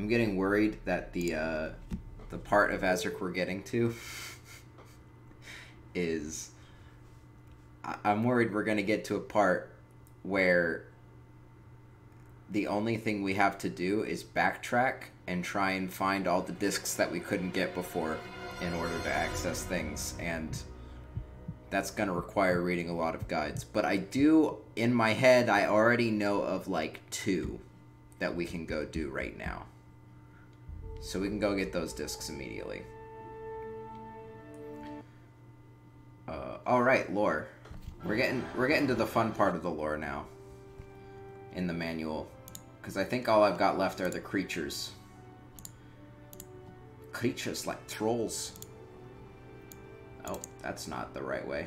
I'm getting worried that the uh, the part of Azurik we're getting to is I- I'm worried we're gonna get to a part where the only thing we have to do is backtrack and try and find all the discs that we couldn't get before in order to access things and that's going to require reading a lot of guides. But i do in my head i already know of like two that we can go do right now so we can go get those discs immediately uh, all right lore we're getting we're getting to the fun part of the lore now in the manual because I think all I've got left are the creatures. Creatures like trolls. Oh, that's not the right way.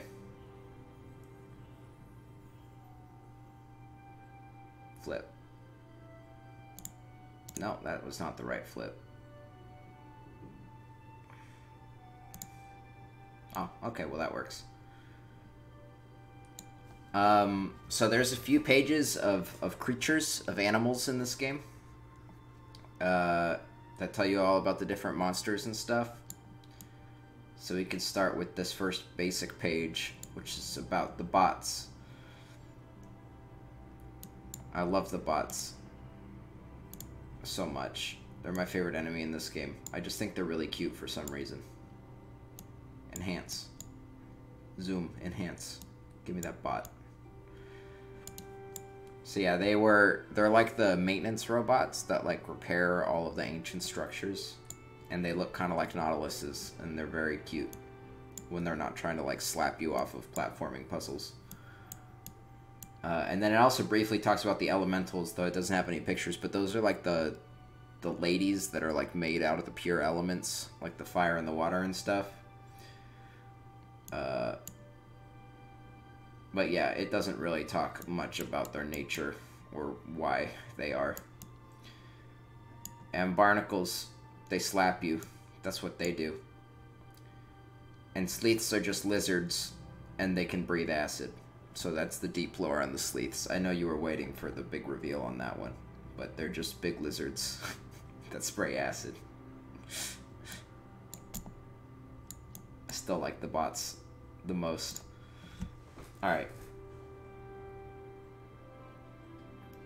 Flip. No, that was not the right flip. Oh, okay, well that works. Um, so there's a few pages of, of creatures, of animals in this game. Uh, that tell you all about the different monsters and stuff. So we can start with this first basic page, which is about the bots. I love the bots so much. They're my favorite enemy in this game. I just think they're really cute for some reason. Enhance. Zoom. Enhance. Give me that bot. So yeah, they were they're like the maintenance robots that like repair all of the ancient structures. And they look kind of like Nautiluses and they're very cute when they're not trying to like slap you off of platforming puzzles. Uh, and then it also briefly talks about the elementals, though it doesn't have any pictures. But those are like the the ladies that are like made out of the pure elements, like the fire and the water and stuff. Uh, but yeah, it doesn't really talk much about their nature or why they are. And barnacles, they slap you. That's what they do. And sleeths are just lizards, and they can breathe acid. So that's the deep lore on the sleeths. I know you were waiting for the big reveal on that one, but they're just big lizards that spray acid. I still like the bots the most. Alright.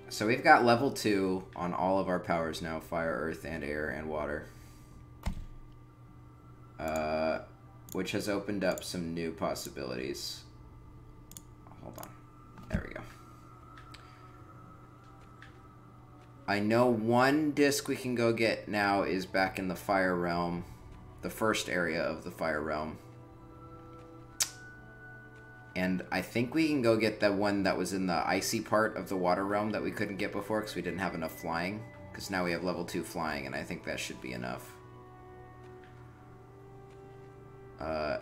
So we've got level 2 on all of our powers now. Fire, earth, and air, and water. Uh, which has opened up some new possibilities. Hold on. There we go. I know one disc we can go get now is back in the Fire Realm. The first area of the Fire Realm. And I think we can go get the one that was in the icy part of the water realm that we couldn't get before because we didn't have enough flying. Because now we have level 2 flying, and I think that should be enough. Uh,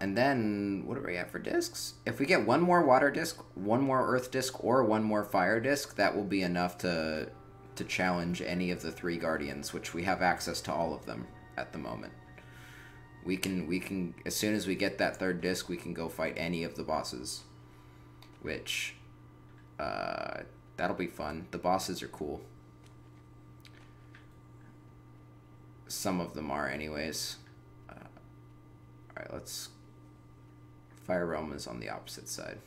and then, what do we have for discs? If we get one more water disc, one more earth disc, or one more fire disc, that will be enough to to challenge any of the three guardians, which we have access to all of them at the moment we can we can as soon as we get that third disc we can go fight any of the bosses which uh, that'll be fun. The bosses are cool. Some of them are anyways. Uh, all right let's fire realm is on the opposite side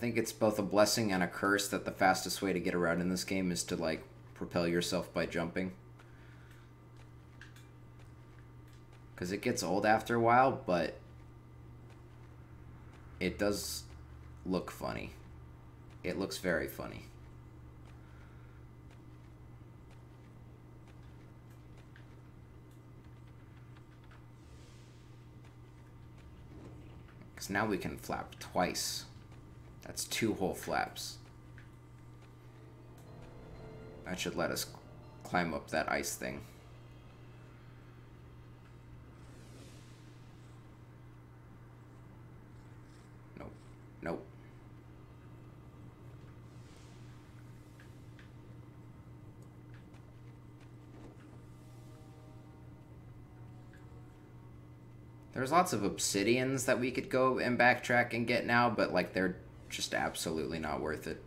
think it's both a blessing and a curse that the fastest way to get around in this game is to like propel yourself by jumping. Cuz it gets old after a while, but it does look funny. It looks very funny. Cuz now we can flap twice. That's two whole flaps. That should let us climb up that ice thing. Nope. Nope. There's lots of obsidians that we could go and backtrack and get now, but like they're just absolutely not worth it.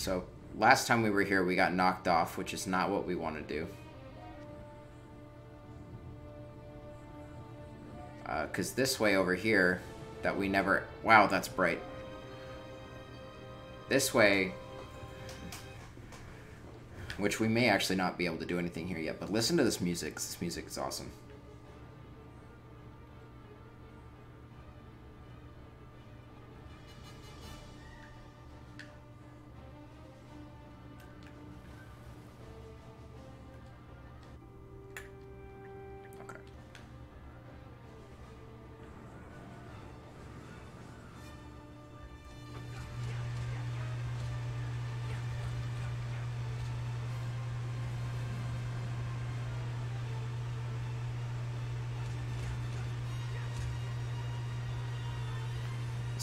So, last time we were here, we got knocked off, which is not what we want to do. Because uh, this way over here, that we never... Wow, that's bright. This way, which we may actually not be able to do anything here yet, but listen to this music. This music is awesome.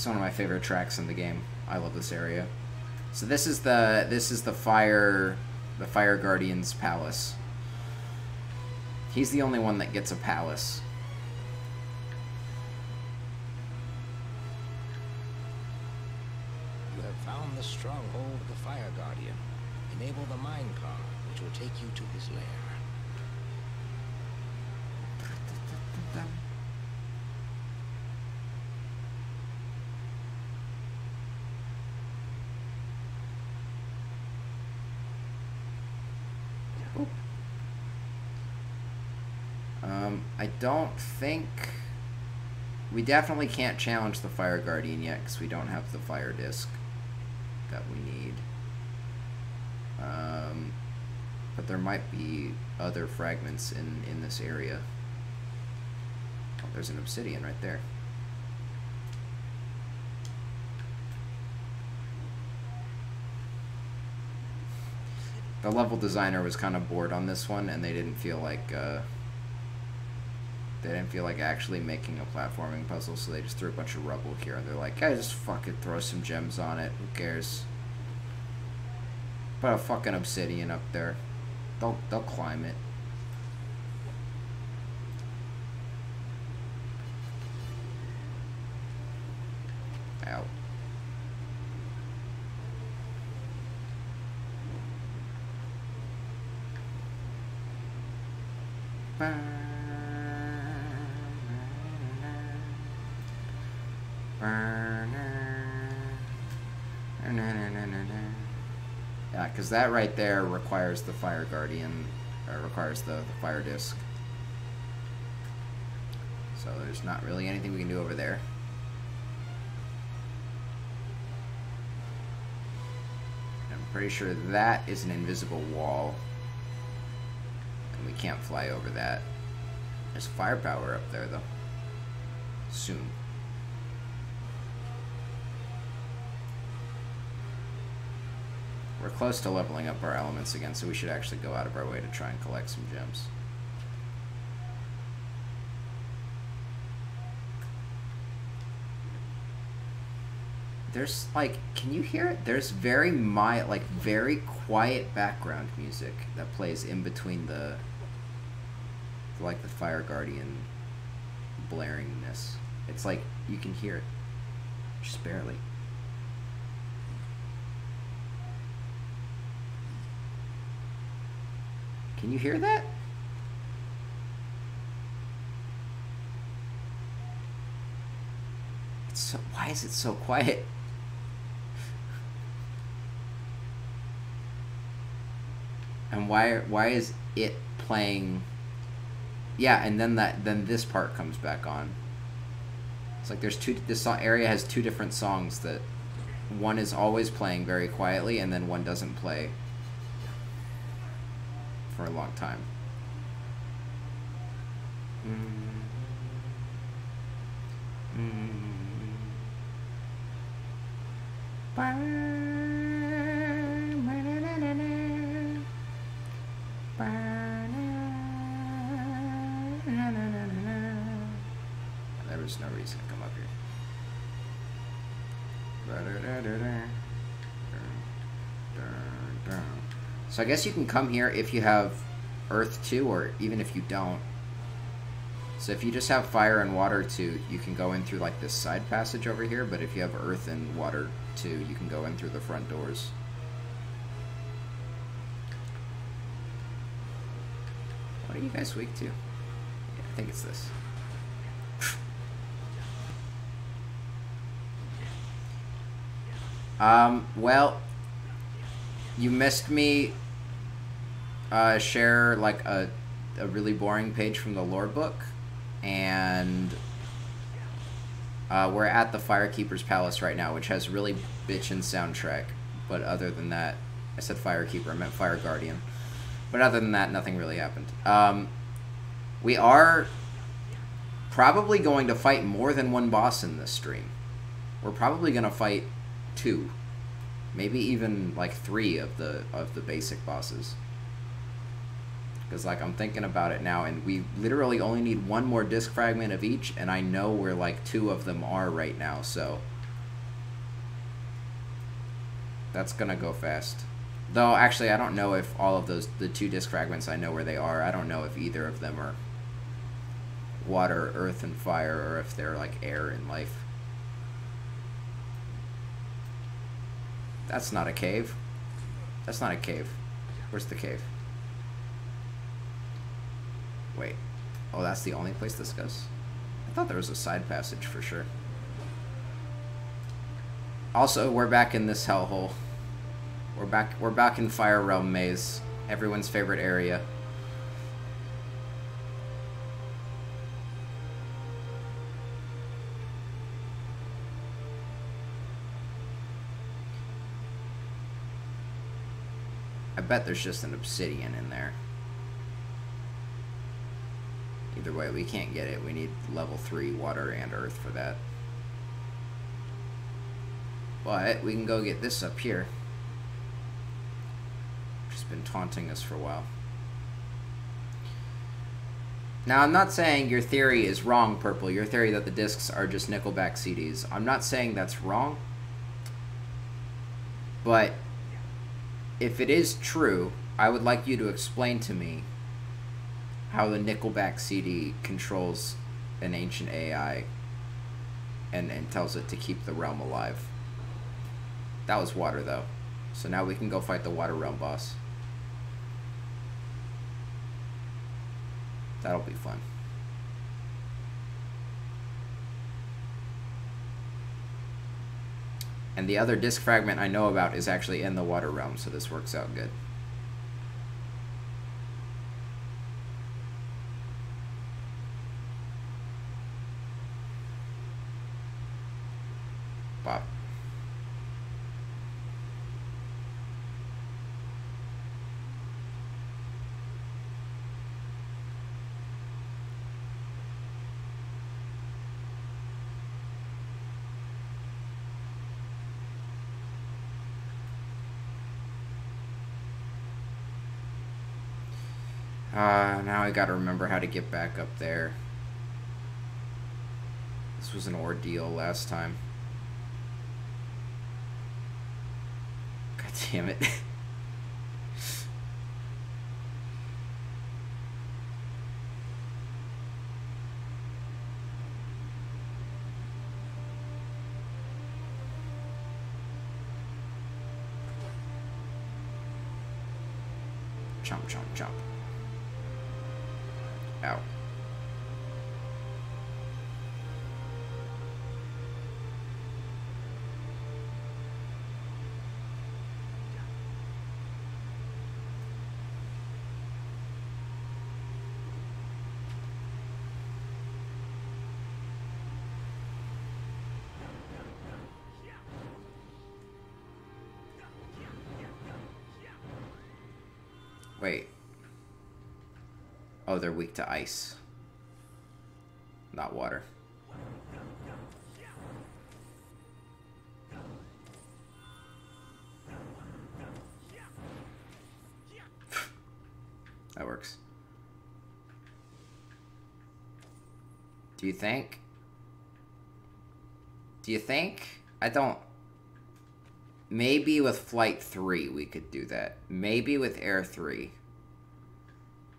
One of my favorite tracks in the game. I love this area. So this is the this is the fire the fire guardian's palace. He's the only one that gets a palace. You have found the stronghold of the fire guardian. Enable the mine car, which will take you to his lair. I don't think... We definitely can't challenge the Fire Guardian yet because we don't have the Fire Disc that we need. Um, but there might be other fragments in, in this area. Oh, there's an obsidian right there. The level designer was kind of bored on this one, and they didn't feel like... Uh, they didn't feel like actually making a platforming puzzle, so they just threw a bunch of rubble here. They're like, I just fucking throw some gems on it. Who cares? Put a fucking obsidian up there. They'll, they'll climb it. Out. Bye. Yeah, because that right there requires the Fire Guardian, or requires the, the Fire Disc. So there's not really anything we can do over there. I'm pretty sure that is an invisible wall. And we can't fly over that. There's firepower up there, though. Soon. We're close to leveling up our elements again, so we should actually go out of our way to try and collect some gems. There's like, can you hear it? There's very my like very quiet background music that plays in between the, like the Fire Guardian blaringness. It's like you can hear it, just barely. Can you hear that? It's so, why is it so quiet? And why why is it playing Yeah, and then that then this part comes back on. It's like there's two this area has two different songs that one is always playing very quietly and then one doesn't play for a long time. Mm-hmm. Mm-hmm. there's So I guess you can come here if you have Earth 2, or even if you don't. So if you just have Fire and Water 2, you can go in through like this side passage over here, but if you have Earth and Water 2, you can go in through the front doors. What are you guys weak to? Yeah, I think it's this. Um, well, you missed me uh, share like a, a really boring page from the lore book, and uh, we're at the Firekeeper's Palace right now, which has really bitchin' soundtrack. But other than that, I said Firekeeper, I meant Fire Guardian. But other than that, nothing really happened. Um, we are probably going to fight more than one boss in this stream. We're probably going to fight two, maybe even like three of the of the basic bosses. Because like I'm thinking about it now, and we literally only need one more disc fragment of each, and I know where like two of them are right now, so that's gonna go fast. Though actually, I don't know if all of those the two disc fragments I know where they are. I don't know if either of them are water, earth, and fire, or if they're like air and life. That's not a cave. That's not a cave. Where's the cave? Wait. Oh, that's the only place this goes? I thought there was a side passage for sure. Also, we're back in this hellhole. We're back we're back in Fire Realm Maze. Everyone's favorite area. I bet there's just an obsidian in there. Either way, we can't get it. We need level 3 water and earth for that. But we can go get this up here. Just been taunting us for a while. Now, I'm not saying your theory is wrong, Purple. Your theory that the discs are just Nickelback CDs. I'm not saying that's wrong. But if it is true, I would like you to explain to me how the Nickelback CD controls an ancient AI and, and tells it to keep the realm alive. That was water, though. So now we can go fight the water realm boss. That'll be fun. And the other disc fragment I know about is actually in the water realm, so this works out good. Bob. Uh, now I gotta remember how to get back up there. This was an ordeal last time. God damn it. Wait. Oh, they're weak to ice. Not water. that works. Do you think Do you think? I don't. Maybe with Flight 3 we could do that. Maybe with Air 3.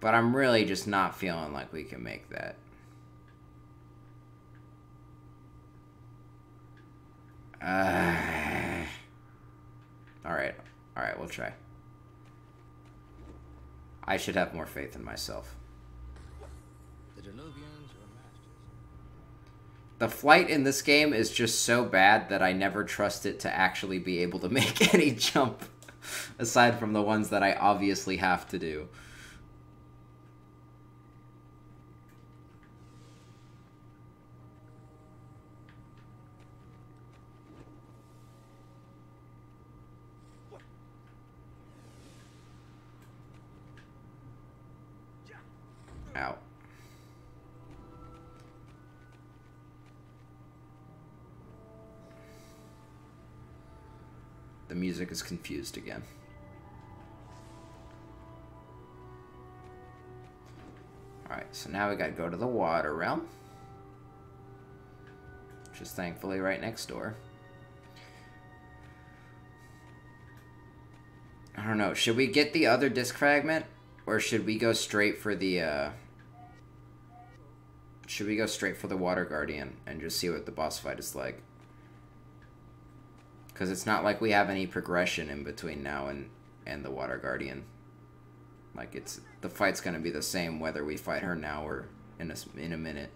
But I'm really just not feeling like we can make that. Uh, Alright. Alright, we'll try. I should have more faith in myself. The. The flight in this game is just so bad that I never trust it to actually be able to make any jump aside from the ones that I obviously have to do. Is confused again. Alright, so now we gotta go to the water realm. Which is thankfully right next door. I don't know, should we get the other disc fragment? Or should we go straight for the, uh... Should we go straight for the Water Guardian and just see what the boss fight is like? Because it's not like we have any progression in between now and, and the Water Guardian. Like, it's the fight's going to be the same whether we fight her now or in a, in a minute.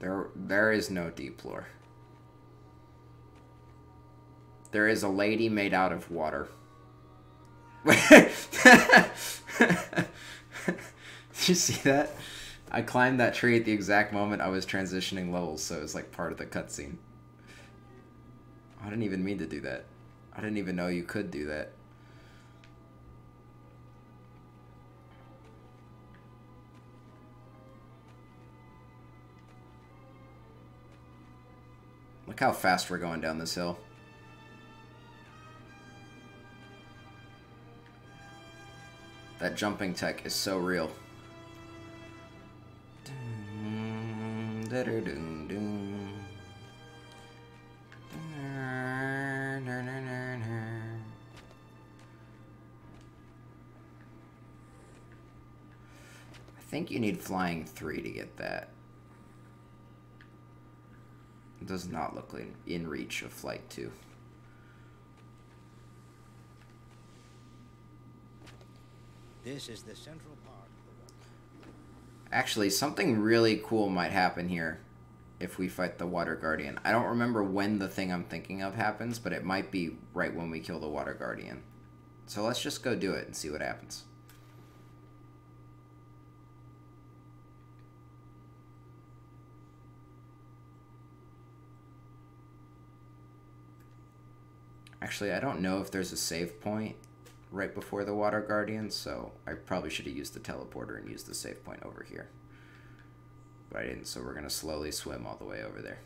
There, there is no deep lore. There is a lady made out of water. Did you see that? I climbed that tree at the exact moment I was transitioning levels, so it was like part of the cutscene. I didn't even mean to do that. I didn't even know you could do that. Look how fast we're going down this hill. That jumping tech is so real. I think you need flying three to get that. It does not look like in reach of flight two. This is the central part of the Actually, something really cool might happen here if we fight the Water Guardian. I don't remember when the thing I'm thinking of happens, but it might be right when we kill the Water Guardian. So let's just go do it and see what happens. Actually, I don't know if there's a save point right before the Water Guardian, so I probably should have used the teleporter and used the save point over here. But I didn't, so we're going to slowly swim all the way over there.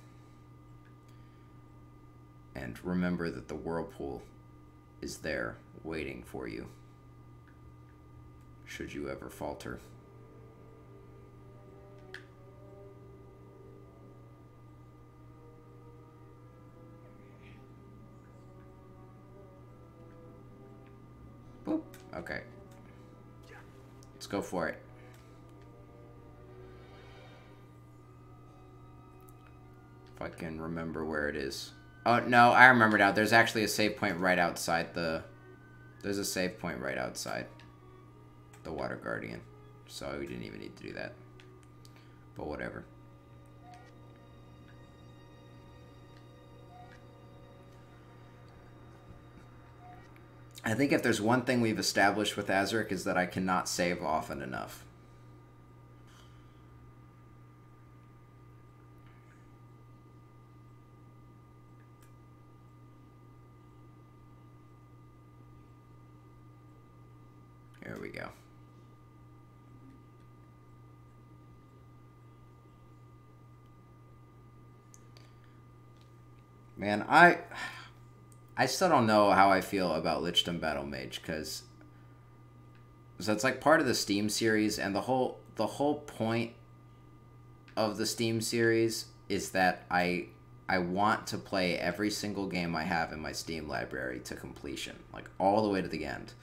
And remember that the whirlpool is there waiting for you. Should you ever falter. Okay. Let's go for it. If I can remember where it is. Oh, no, I remember now. There's actually a save point right outside the... There's a save point right outside the Water Guardian. So we didn't even need to do that. But whatever. I think if there's one thing we've established with Azurik is that I cannot save often enough. Here we go. Man, I I still don't know how I feel about Lichdom Battle Mage because so it's like part of the Steam series, and the whole the whole point of the Steam series is that I I want to play every single game I have in my Steam library to completion, like all the way to the end,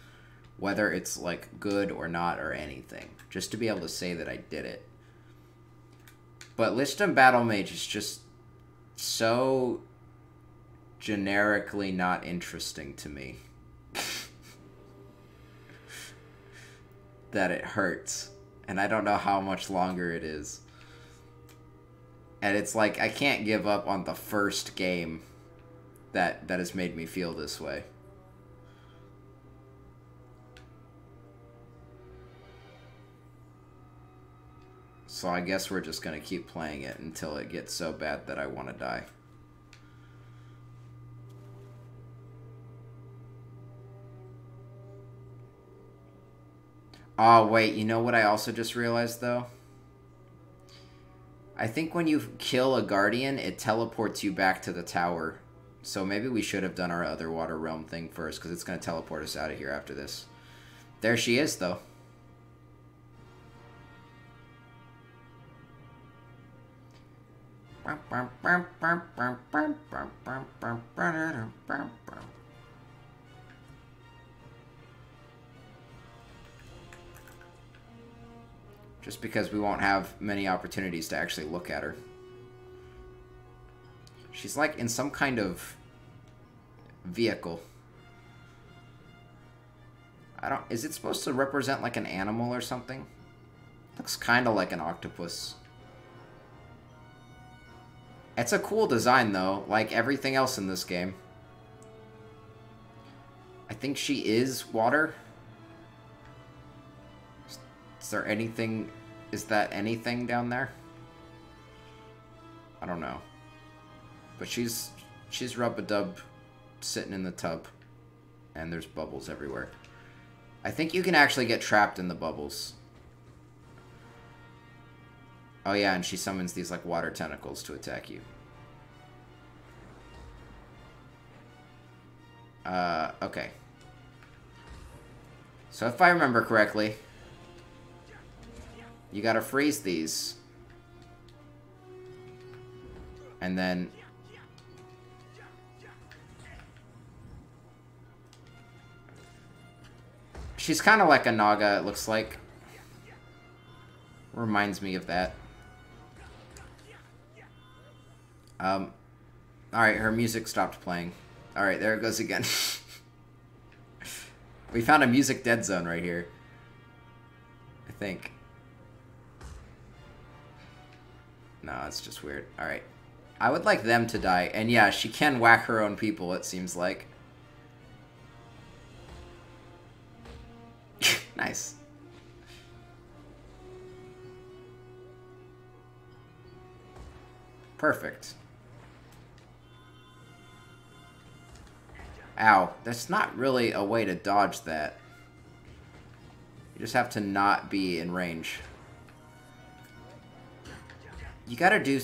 whether it's like good or not or anything, just to be able to say that I did it. But Lichdom Battle Mage is just so generically not interesting to me that it hurts. And I don't know how much longer it is. And it's like I can't give up on the first game that that has made me feel this way. So I guess we're just going to keep playing it until it gets so bad that I want to die. Oh, wait, you know what I also just realized, though? I think when you kill a Guardian, it teleports you back to the tower. So maybe we should have done our other Water Realm thing first, because it's going to teleport us out of here after this. There she is, though. Just because we won't have many opportunities to actually look at her. She's like in some kind of vehicle. I don't... Is it supposed to represent like an animal or something? Looks kind of like an octopus. It's a cool design, though, like everything else in this game. I think she is water. Is there anything... Is that anything down there? I don't know. But she's... She's rub-a-dub sitting in the tub. And there's bubbles everywhere. I think you can actually get trapped in the bubbles. Oh yeah, and she summons these like water tentacles to attack you. Uh, okay. So if I remember correctly, you gotta freeze these. And then... She's kind of like a Naga, it looks like. Reminds me of that. Um, alright, her music stopped playing. Alright, there it goes again. we found a music dead zone right here. I think. No, it's just weird. Alright. I would like them to die. And yeah, she can whack her own people, it seems like. nice. Perfect. Ow. That's not really a way to dodge that. You just have to not be in range. You gotta do...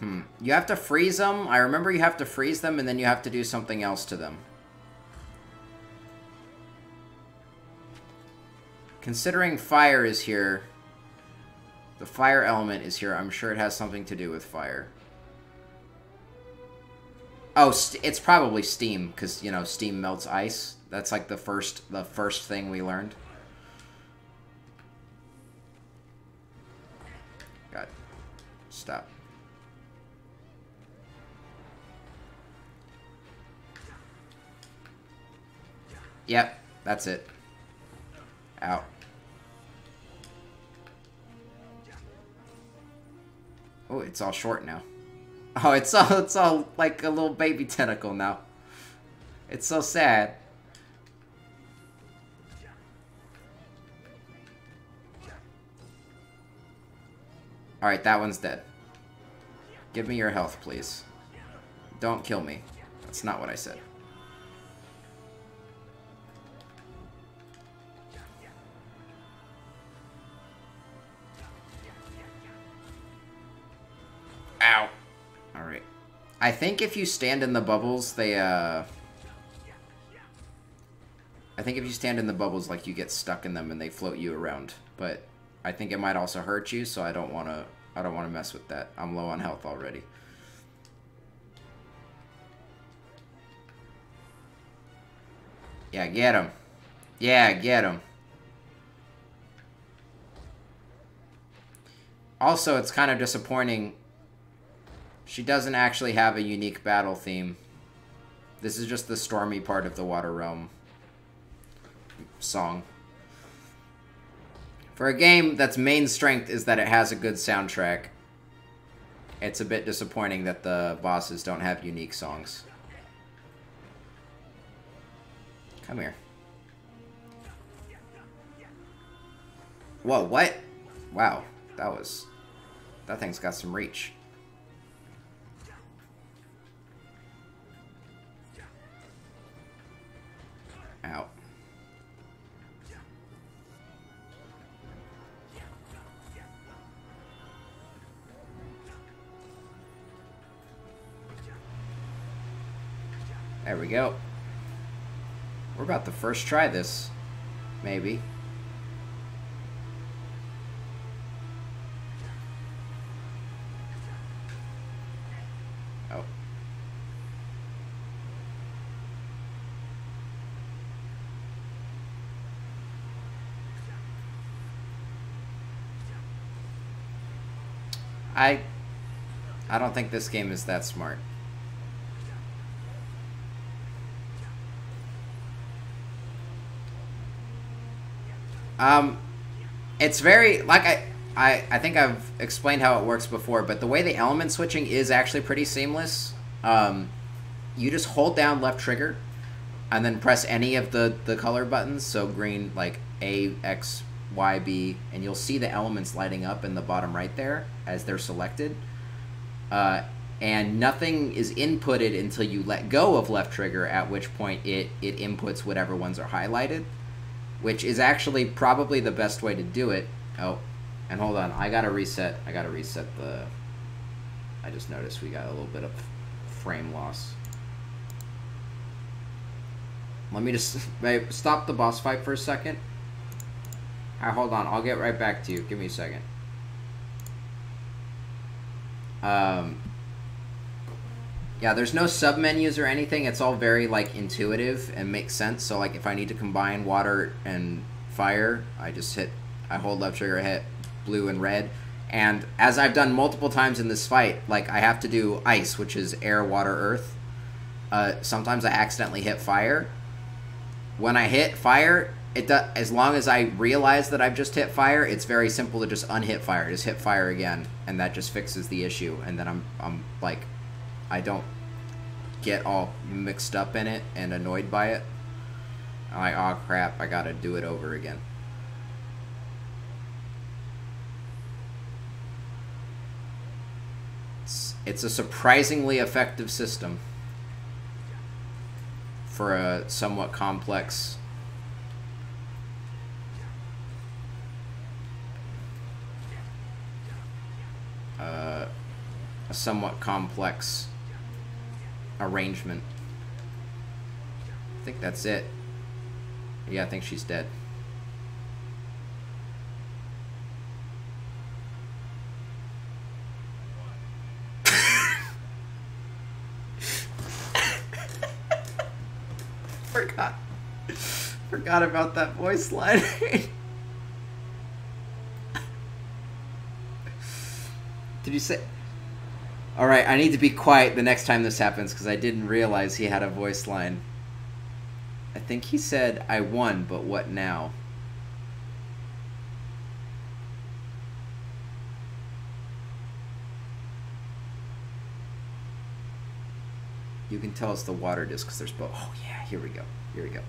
Hmm. You have to freeze them. I remember you have to freeze them, and then you have to do something else to them. Considering fire is here, the fire element is here, I'm sure it has something to do with fire. Oh, it's probably steam because you know steam melts ice. That's like the first the first thing we learned. Stop. Yep, that's it. Out. Oh, it's all short now. Oh, it's all it's all like a little baby tentacle now. It's so sad. Alright, that one's dead. Give me your health, please. Don't kill me. That's not what I said. Ow. Alright. I think if you stand in the bubbles, they, uh... I think if you stand in the bubbles, like, you get stuck in them and they float you around. But I think it might also hurt you, so I don't want to... I don't want to mess with that. I'm low on health already. Yeah, get him. Yeah, get him. Also, it's kind of disappointing. She doesn't actually have a unique battle theme. This is just the stormy part of the Water Realm song. For a game that's main strength is that it has a good soundtrack, it's a bit disappointing that the bosses don't have unique songs. Come here. Whoa, what? Wow, that was... That thing's got some reach. Out. There we go. We're about to first try this. Maybe. Oh. I I don't think this game is that smart. Um, it's very like I, I I think I've explained how it works before, but the way the element switching is actually pretty seamless. Um, you just hold down left trigger, and then press any of the the color buttons. So green like A X Y B, and you'll see the elements lighting up in the bottom right there as they're selected. Uh, and nothing is inputted until you let go of left trigger, at which point it it inputs whatever ones are highlighted which is actually probably the best way to do it. Oh, and hold on, I gotta reset. I gotta reset the. I just noticed we got a little bit of frame loss. Let me just stop the boss fight for a second. Right, hold on, I'll get right back to you. Give me a second. Um, yeah, there's no submenus or anything. It's all very like intuitive and makes sense. So like if I need to combine water and fire, I just hit I hold left trigger, hit blue and red. And as I've done multiple times in this fight, like I have to do ice, which is air, water, earth. Uh, sometimes I accidentally hit fire. When I hit fire, it does, as long as I realize that I've just hit fire, it's very simple to just unhit fire, just hit fire again, and that just fixes the issue. And then I'm I'm like, I don't get all mixed up in it and annoyed by it. I'm like, oh crap, I gotta do it over again. It's, it's a surprisingly effective system for a somewhat complex uh, a somewhat complex arrangement. I think that's it. Yeah, I think she's dead. Forgot. Forgot about that voice line. Did you say all right, I need to be quiet the next time this happens because I didn't realize he had a voice line. I think he said, I won, but what now? You can tell us the water disc because there's both. Oh, yeah, here we go. Here we go.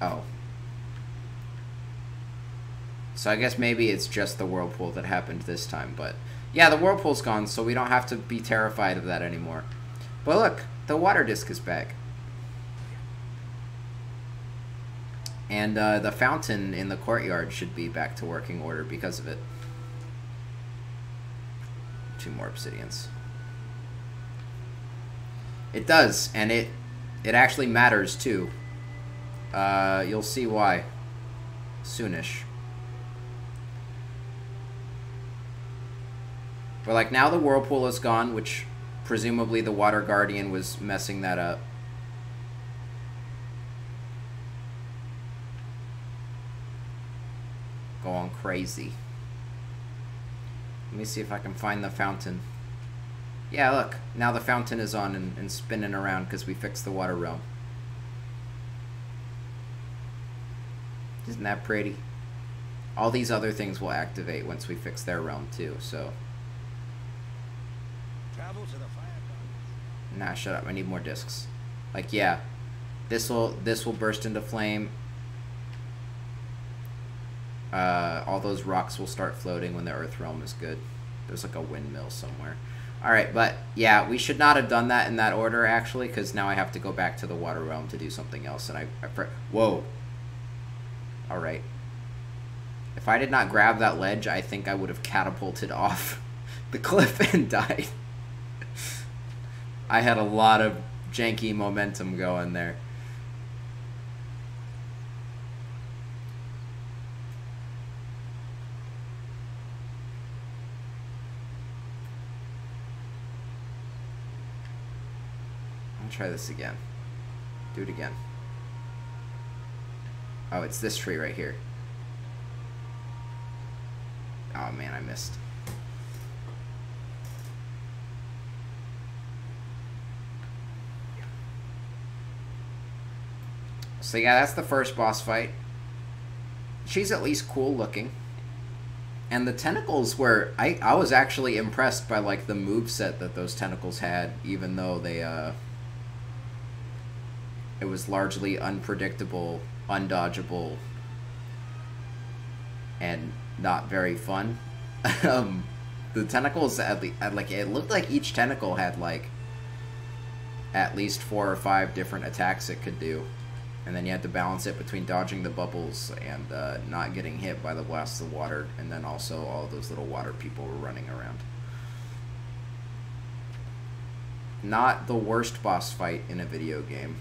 Oh. So I guess maybe it's just the whirlpool that happened this time, but yeah, the whirlpool's gone, so we don't have to be terrified of that anymore. But look, the water disc is back. And uh, the fountain in the courtyard should be back to working order because of it. Two more obsidians. It does, and it it actually matters too. Uh, you'll see why soonish. But like now the whirlpool is gone, which presumably the water guardian was messing that up. Going crazy. Let me see if I can find the fountain. Yeah, look. Now the fountain is on and, and spinning around because we fixed the water realm. Isn't that pretty? All these other things will activate once we fix their realm too, so... Travel to the fire Nah, shut up. I need more discs. Like, yeah. This will this will burst into flame. Uh, all those rocks will start floating when the Earth Realm is good. There's like a windmill somewhere. All right, but yeah, we should not have done that in that order actually, because now I have to go back to the Water Realm to do something else, and I, I whoa. All right. If I did not grab that ledge, I think I would have catapulted off the cliff and died. I had a lot of janky momentum going there. I'll try this again. Do it again. Oh, it's this tree right here. Oh man, I missed. So yeah, that's the first boss fight. She's at least cool looking. And the tentacles were I, I was actually impressed by like the move set that those tentacles had, even though they uh it was largely unpredictable, undodgeable, and not very fun. um, the tentacles at least like it looked like each tentacle had like at least four or five different attacks it could do and then you had to balance it between dodging the bubbles and uh, not getting hit by the blasts of water, and then also all those little water people were running around. Not the worst boss fight in a video game.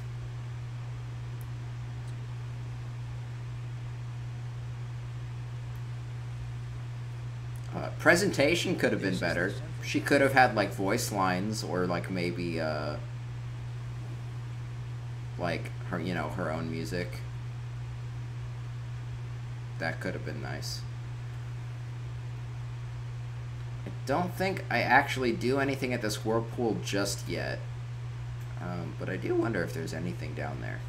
Uh, presentation could have been better. She could have had like voice lines or like maybe uh, like her, you know, her own music. That could have been nice. I don't think I actually do anything at this whirlpool just yet. Um, but I do wonder if there's anything down there.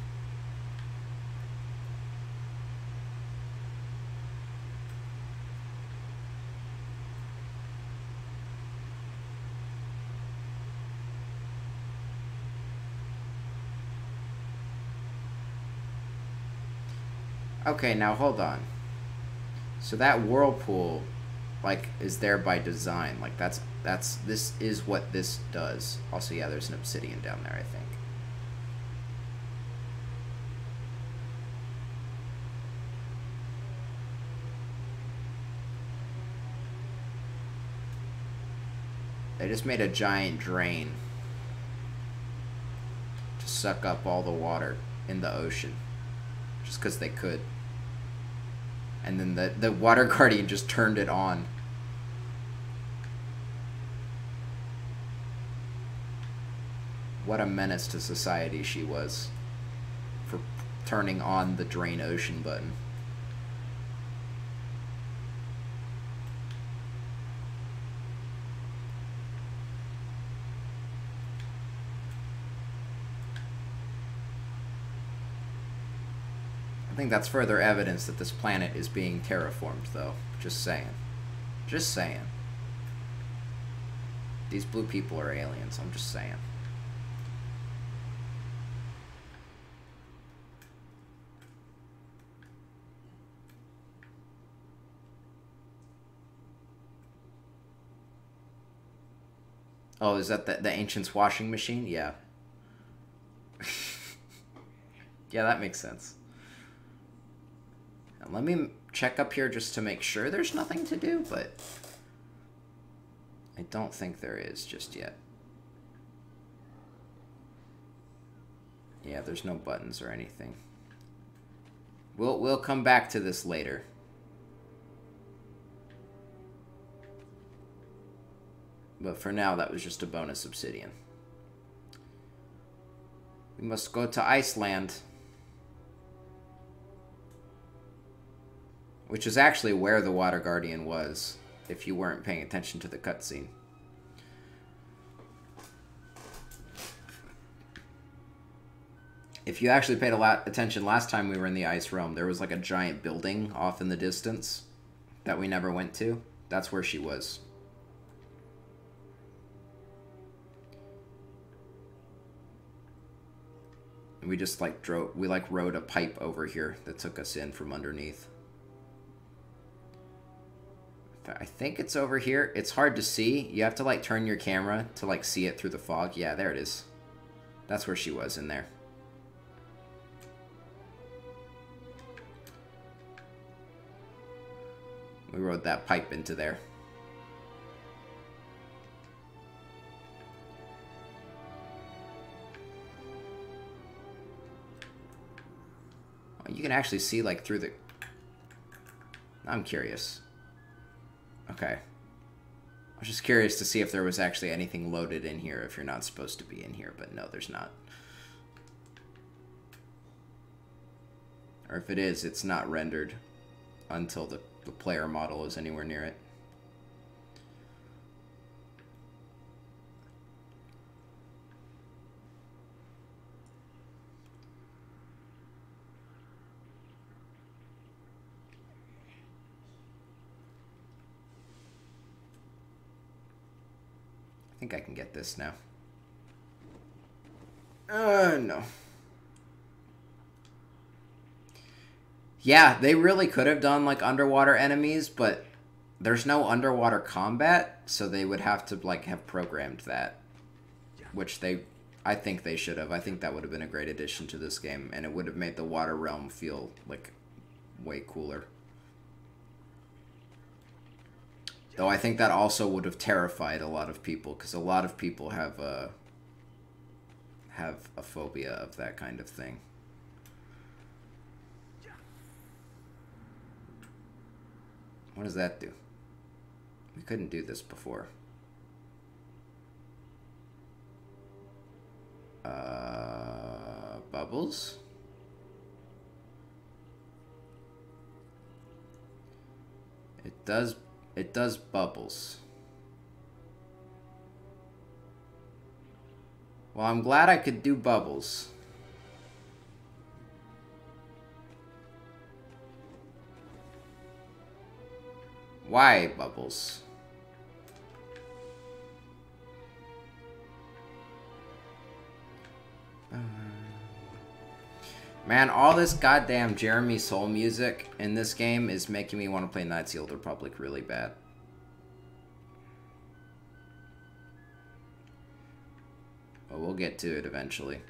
Okay, now hold on. So that whirlpool, like, is there by design. Like, that's, that's, this is what this does. Also, yeah, there's an obsidian down there, I think. They just made a giant drain to suck up all the water in the ocean just because they could. And then the, the water guardian just turned it on. What a menace to society she was for turning on the drain ocean button. Think that's further evidence that this planet is being terraformed, though. Just saying. Just saying. These blue people are aliens, I'm just saying. Oh, is that the, the Ancient's washing machine? Yeah. yeah, that makes sense. Let me check up here just to make sure there's nothing to do, but I don't think there is just yet. Yeah, there's no buttons or anything. We'll we'll come back to this later. But for now, that was just a bonus obsidian. We must go to Iceland. Which is actually where the Water Guardian was, if you weren't paying attention to the cutscene. If you actually paid a lot attention last time we were in the Ice Realm, there was like a giant building off in the distance that we never went to. That's where she was. we just like drove we like rode a pipe over here that took us in from underneath I think it's over here. It's hard to see. You have to like turn your camera to like see it through the fog. Yeah, there it is. That's where she was in there. We rode that pipe into there. You can actually see like through the... I'm curious. Okay. I was just curious to see if there was actually anything loaded in here if you're not supposed to be in here, but no, there's not. Or if it is, it's not rendered until the, the player model is anywhere near it. Think I can get this now. Uh, no. Yeah, they really could have done like underwater enemies, but there's no underwater combat, so they would have to like have programmed that, which they, I think they should have. I think that would have been a great addition to this game, and it would have made the water realm feel like way cooler. Though I think that also would have terrified a lot of people because a lot of people have a uh, have a phobia of that kind of thing. What does that do? We couldn't do this before. Uh, bubbles? It does it does bubbles. Well, I'm glad I could do bubbles. Why bubbles? Uh... Man, all this goddamn Jeremy Soule music in this game is making me want to play Knights of the Old Republic really bad. But we'll get to it eventually.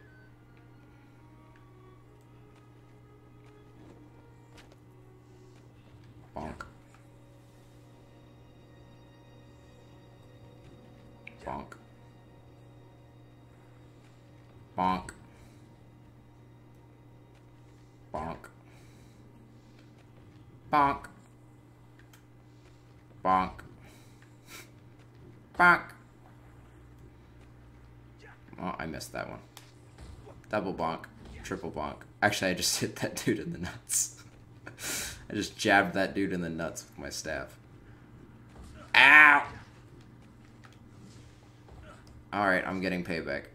Bonk. Bonk. Bonk. Bonk. Bonk. Bonk. Bonk. Oh, I missed that one. Double bonk. Triple bonk. Actually, I just hit that dude in the nuts. I just jabbed that dude in the nuts with my staff. Ow! Alright, I'm getting payback.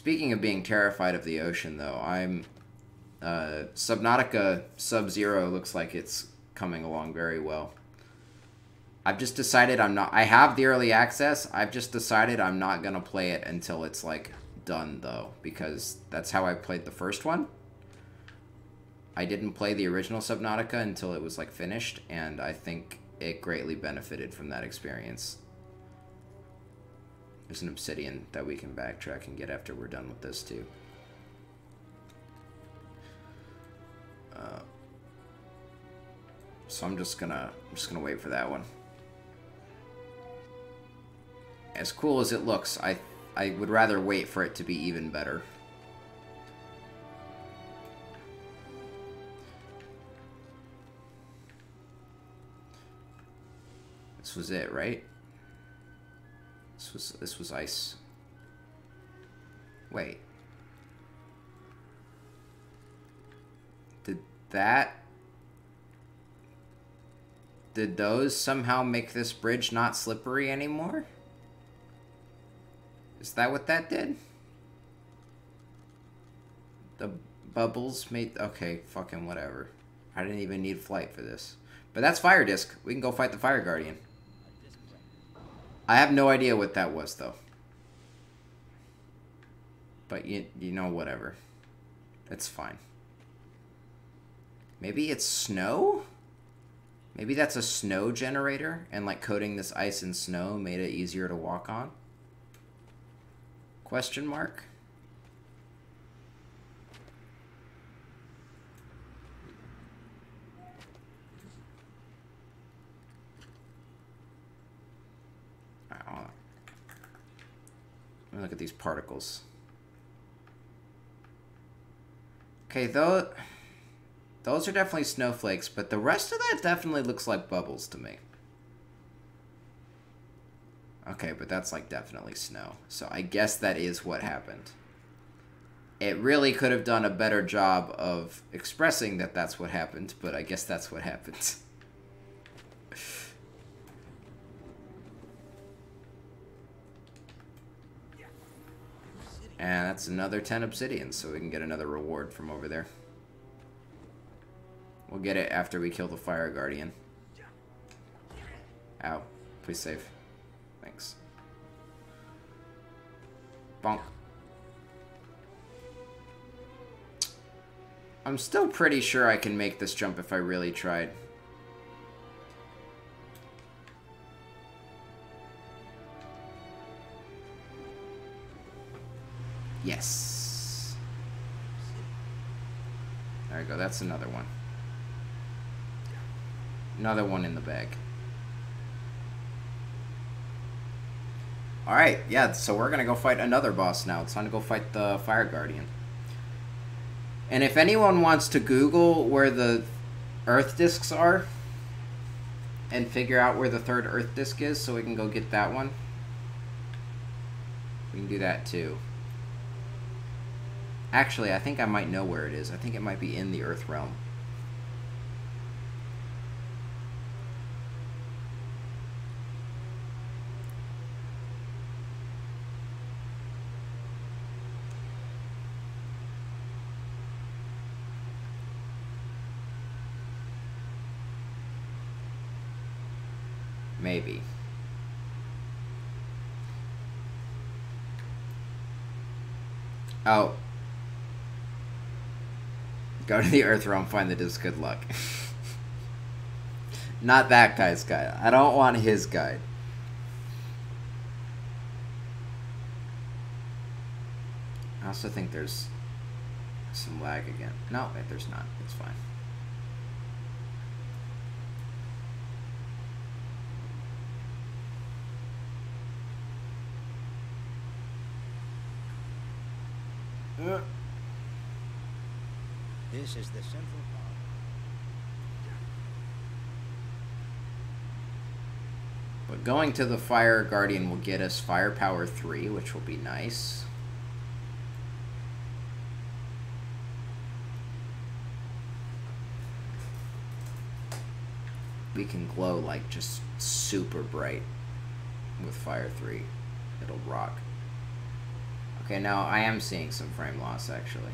Speaking of being terrified of the ocean, though, I'm uh, Subnautica Sub Zero looks like it's coming along very well. I've just decided I'm not. I have the early access. I've just decided I'm not gonna play it until it's like done though, because that's how I played the first one. I didn't play the original Subnautica until it was like finished, and I think it greatly benefited from that experience. There's an obsidian that we can backtrack and get after we're done with this too. Uh, so I'm just gonna I'm just gonna wait for that one. As cool as it looks, I I would rather wait for it to be even better. This was it, right? This was this was ice. Wait. Did that Did those somehow make this bridge not slippery anymore? Is that what that did? The bubbles made okay, fucking whatever. I didn't even need flight for this. But that's Fire Disc. We can go fight the Fire Guardian. I have no idea what that was, though. But you, you know, whatever. It's fine. Maybe it's snow? Maybe that's a snow generator, and like coating this ice in snow made it easier to walk on? Question mark? Look at these particles. Okay, those, those are definitely snowflakes, but the rest of that definitely looks like bubbles to me. Okay, but that's like definitely snow. So I guess that is what happened. It really could have done a better job of expressing that that's what happened, but I guess that's what happened. And that's another 10 obsidian, so we can get another reward from over there. We'll get it after we kill the Fire Guardian. Ow. Please save. Thanks. Bonk. I'm still pretty sure I can make this jump if I really tried. Yes. There we go. That's another one. Another one in the bag. Alright, yeah, so we're gonna go fight another boss now. It's time to go fight the Fire Guardian. And if anyone wants to Google where the Earth discs are, and figure out where the third Earth disc is so we can go get that one, we can do that too. Actually, I think I might know where it is. I think it might be in the Earth realm. Maybe. Oh, Go to the Earth realm, find the disc. Good luck. Not that guy's guide. I don't want his guide. I also think there's some lag again. No, there's not. It's fine. Is the central part. But going to the Fire Guardian will get us Firepower 3, which will be nice. We can glow like just super bright with Fire 3. It'll rock. Okay, now I am seeing some frame loss actually.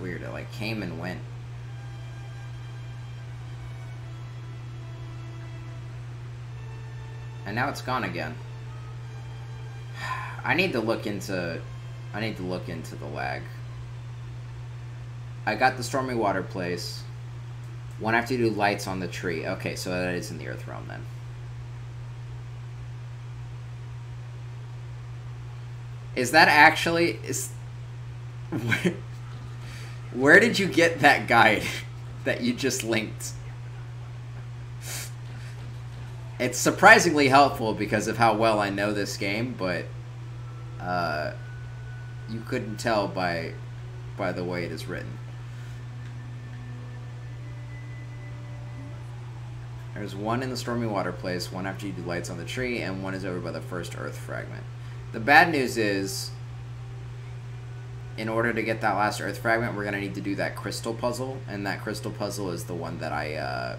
Weird. It like came and went. And now it's gone again. I need to look into I need to look into the lag. I got the stormy water place. One after you do lights on the tree. Okay, so that is in the Earth realm then. Is that actually is? Where, did you get that guide that you just linked? It's surprisingly helpful because of how well I know this game, but uh, you couldn't tell by by the way it is written. There's one in the Stormy Water place, one after you do lights on the tree, and one is over by the first Earth fragment. The bad news is, in order to get that last Earth fragment, we're going to need to do that crystal puzzle, and that crystal puzzle is the one that I uh,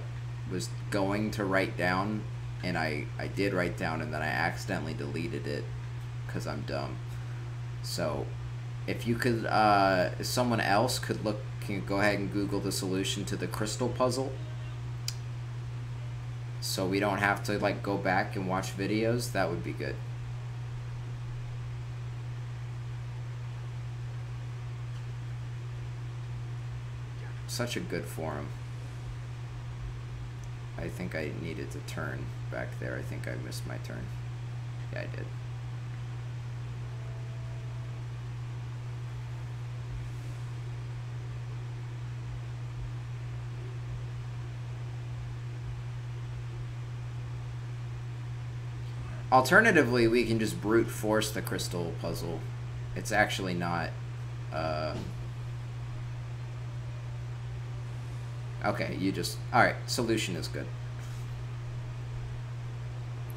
was going to write down, and I, I did write down, and then I accidentally deleted it because I'm dumb. So, if you could, uh, if someone else could look, can go ahead and Google the solution to the crystal puzzle so we don't have to like go back and watch videos, that would be good. Such a good forum. I think I needed to turn back there. I think I missed my turn. Yeah, I did. Alternatively, we can just brute force the crystal puzzle. It's actually not. Uh... Okay, you just. Alright, solution is good.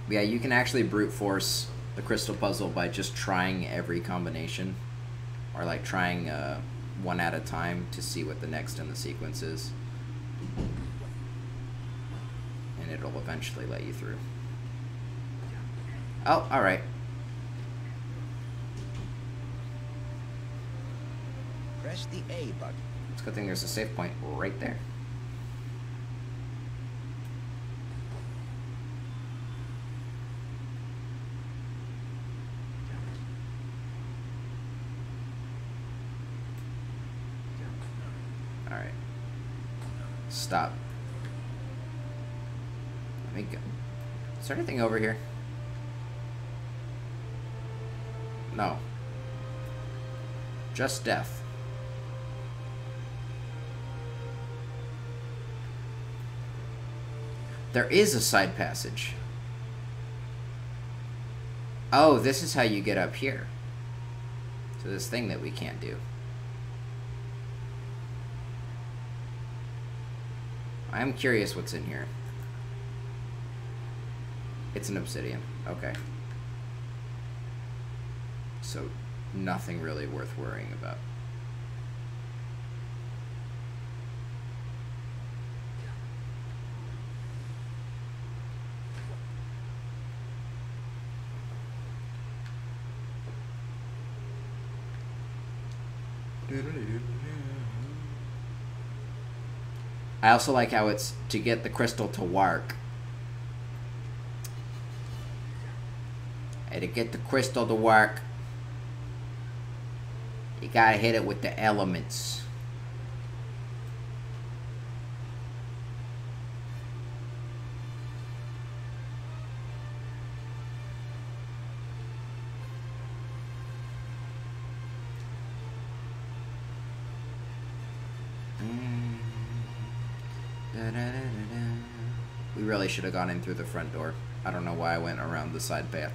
Yeah, you can actually brute force the crystal puzzle by just trying every combination. Or like trying uh, one at a time to see what the next in the sequence is. And it'll eventually let you through. Oh, alright. Press the A button. It's a good thing there's a save point right there. Alright. Stop. Let me go. Is there anything over here? No. Just death. There is a side passage. Oh, this is how you get up here. To this thing that we can't do. I'm curious what's in here. It's an obsidian. Okay. So nothing really worth worrying about. I also like how it's to get the crystal to work. And to get the crystal to work, you gotta hit it with the elements. Mm. We really should have gone in through the front door. I don't know why I went around the side path.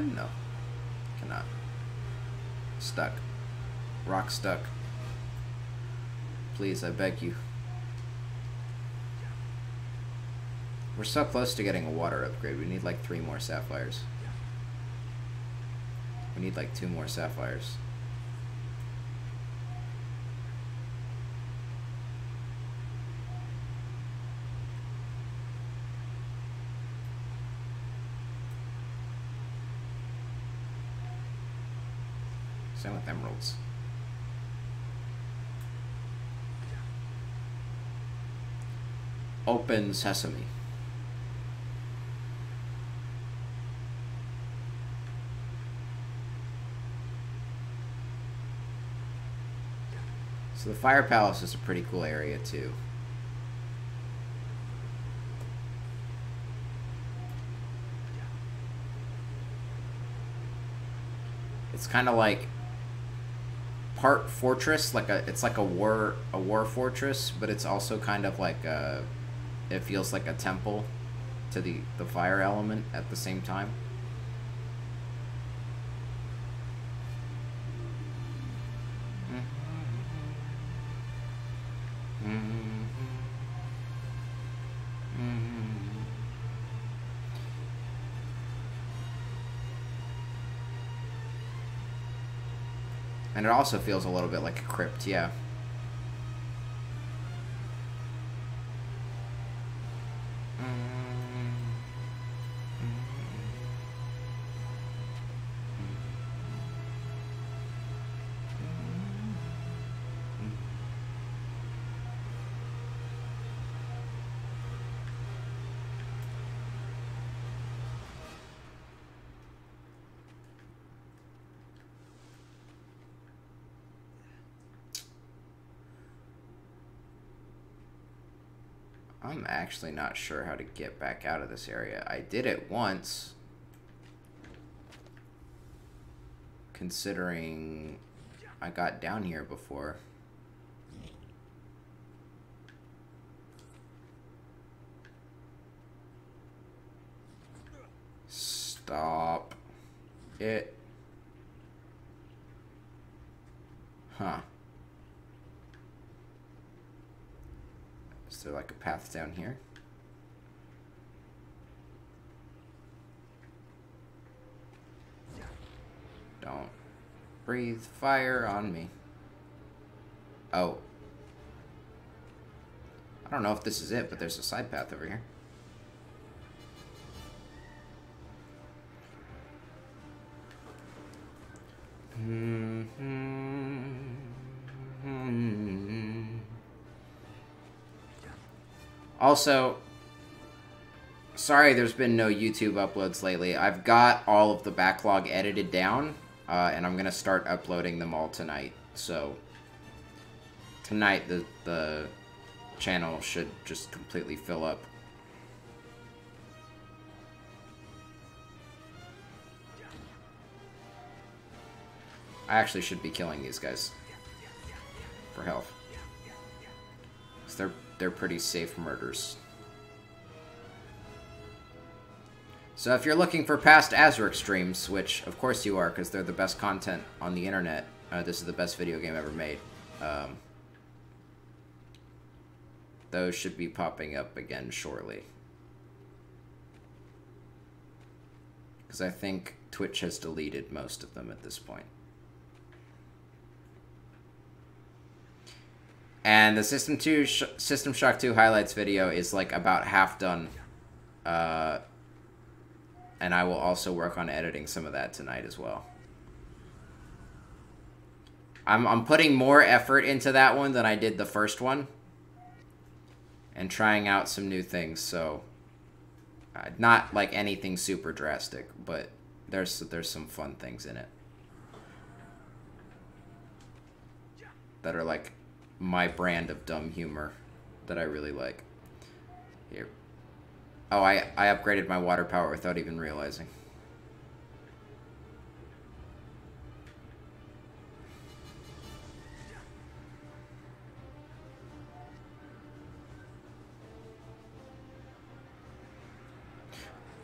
Can? No. Cannot. Stuck. Rock stuck. Please, I beg you. We're so close to getting a water upgrade. We need like three more sapphires. We need like two more sapphires. Same with emeralds. Open sesame. So the Fire Palace is a pretty cool area too. It's kind of like part fortress, like a it's like a war a war fortress, but it's also kind of like a it feels like a temple to the the fire element at the same time. And it also feels a little bit like a crypt, yeah. Actually not sure how to get back out of this area. I did it once. Considering I got down here before. Stop it. Huh. Is there like a down here? Don't breathe fire on me. Oh. I don't know if this is it, but there's a side path over here. Mm-hmm. Also, sorry there's been no YouTube uploads lately. I've got all of the backlog edited down, uh, and I'm going to start uploading them all tonight. So, tonight the, the channel should just completely fill up. I actually should be killing these guys for health. Because they're they're pretty safe murders. So if you're looking for past Azurik streams, which of course you are, because they're the best content on the internet, uh, this is the best video game ever made. Um, those should be popping up again shortly. Because I think Twitch has deleted most of them at this point. And the System 2 Sh System Shock 2 highlights video is like about half done. Uh, and I will also work on editing some of that tonight as well. I'm, I'm putting more effort into that one than I did the first one. And trying out some new things, so... Uh, not like anything super drastic, but there's there's some fun things in it. That are like my brand of dumb humor that I really like. Here. Oh, I, I upgraded my water power without even realizing.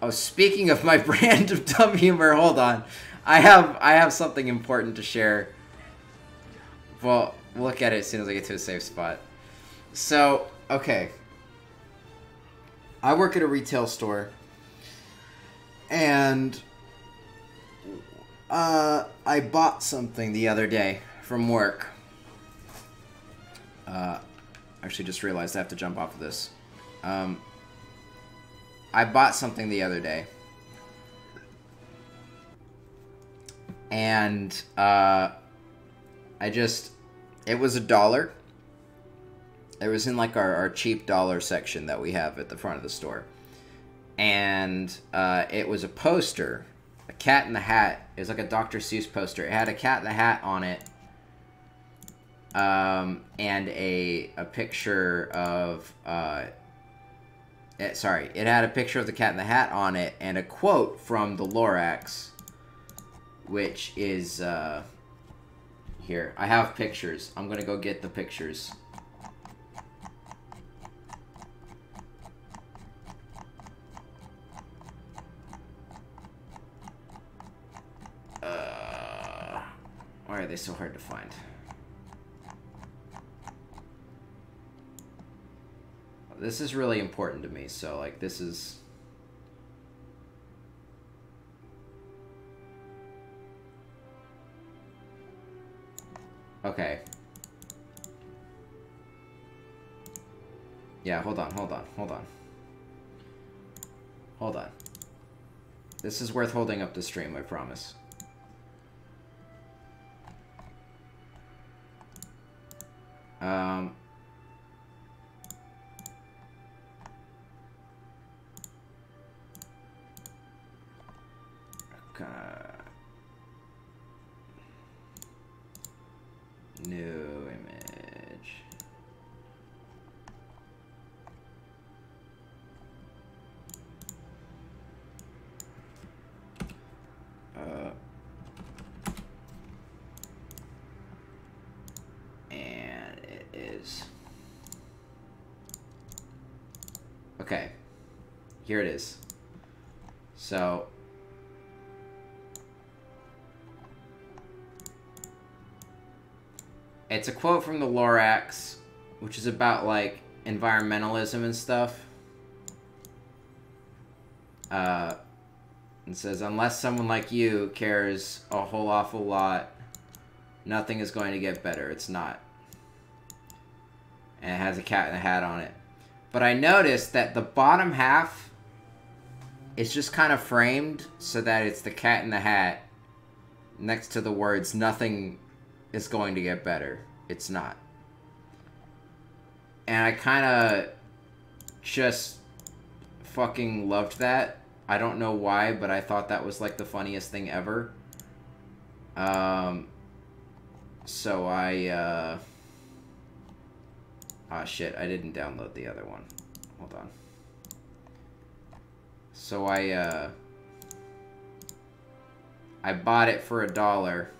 Oh, speaking of my brand of dumb humor, hold on. I have I have something important to share. Well, look at it as soon as I get to a safe spot. So, okay. I work at a retail store. And uh, I bought something the other day from work. Uh, actually, just realized I have to jump off of this. Um, I bought something the other day. And uh, I just it was a dollar. It was in like our, our cheap dollar section that we have at the front of the store. And uh, it was a poster, a cat in the hat. It was like a Dr. Seuss poster. It had a cat in the hat on it. Um, and a, a picture of, uh, it, sorry, it had a picture of the cat in the hat on it and a quote from the Lorax, which is, uh, here. I have pictures. I'm gonna go get the pictures. Uh, why are they so hard to find? This is really important to me, so like this is Okay. Yeah, hold on, hold on, hold on. Hold on. This is worth holding up the stream, I promise. Um... Okay. New image. Uh, and it is. Okay. Here it is. So It's a quote from the Lorax, which is about like environmentalism and stuff. Uh, it says, unless someone like you cares a whole awful lot, nothing is going to get better. It's not. And it has a cat in a hat on it. But I noticed that the bottom half is just kind of framed so that it's the cat in the hat next to the words, nothing is going to get better. It's not. And I kind of just fucking loved that. I don't know why, but I thought that was like the funniest thing ever. Um, so I, uh, ah shit, I didn't download the other one. Hold on. So I, uh, I bought it for a dollar.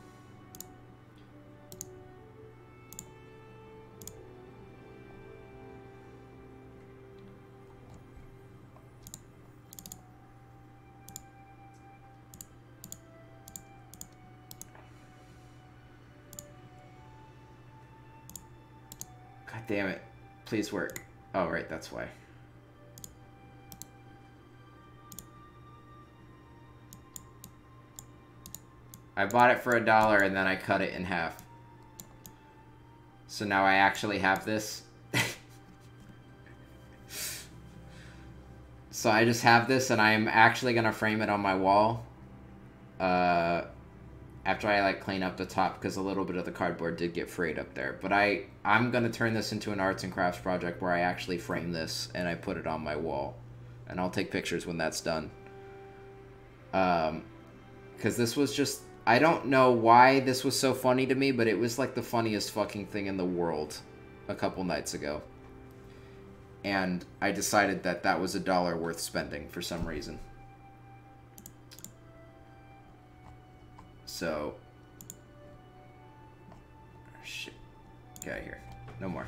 Please work. Oh, right, that's why. I bought it for a dollar and then I cut it in half. So now I actually have this. so I just have this and I'm actually going to frame it on my wall. Uh, after I like clean up the top because a little bit of the cardboard did get frayed up there. But I I'm gonna turn this into an arts and crafts project where I actually frame this and I put it on my wall, and I'll take pictures when that's done. Um, because this was just I don't know why this was so funny to me, but it was like the funniest fucking thing in the world a couple nights ago. And I decided that that was a dollar worth spending for some reason. So... Oh, shit. Get out of here. No more.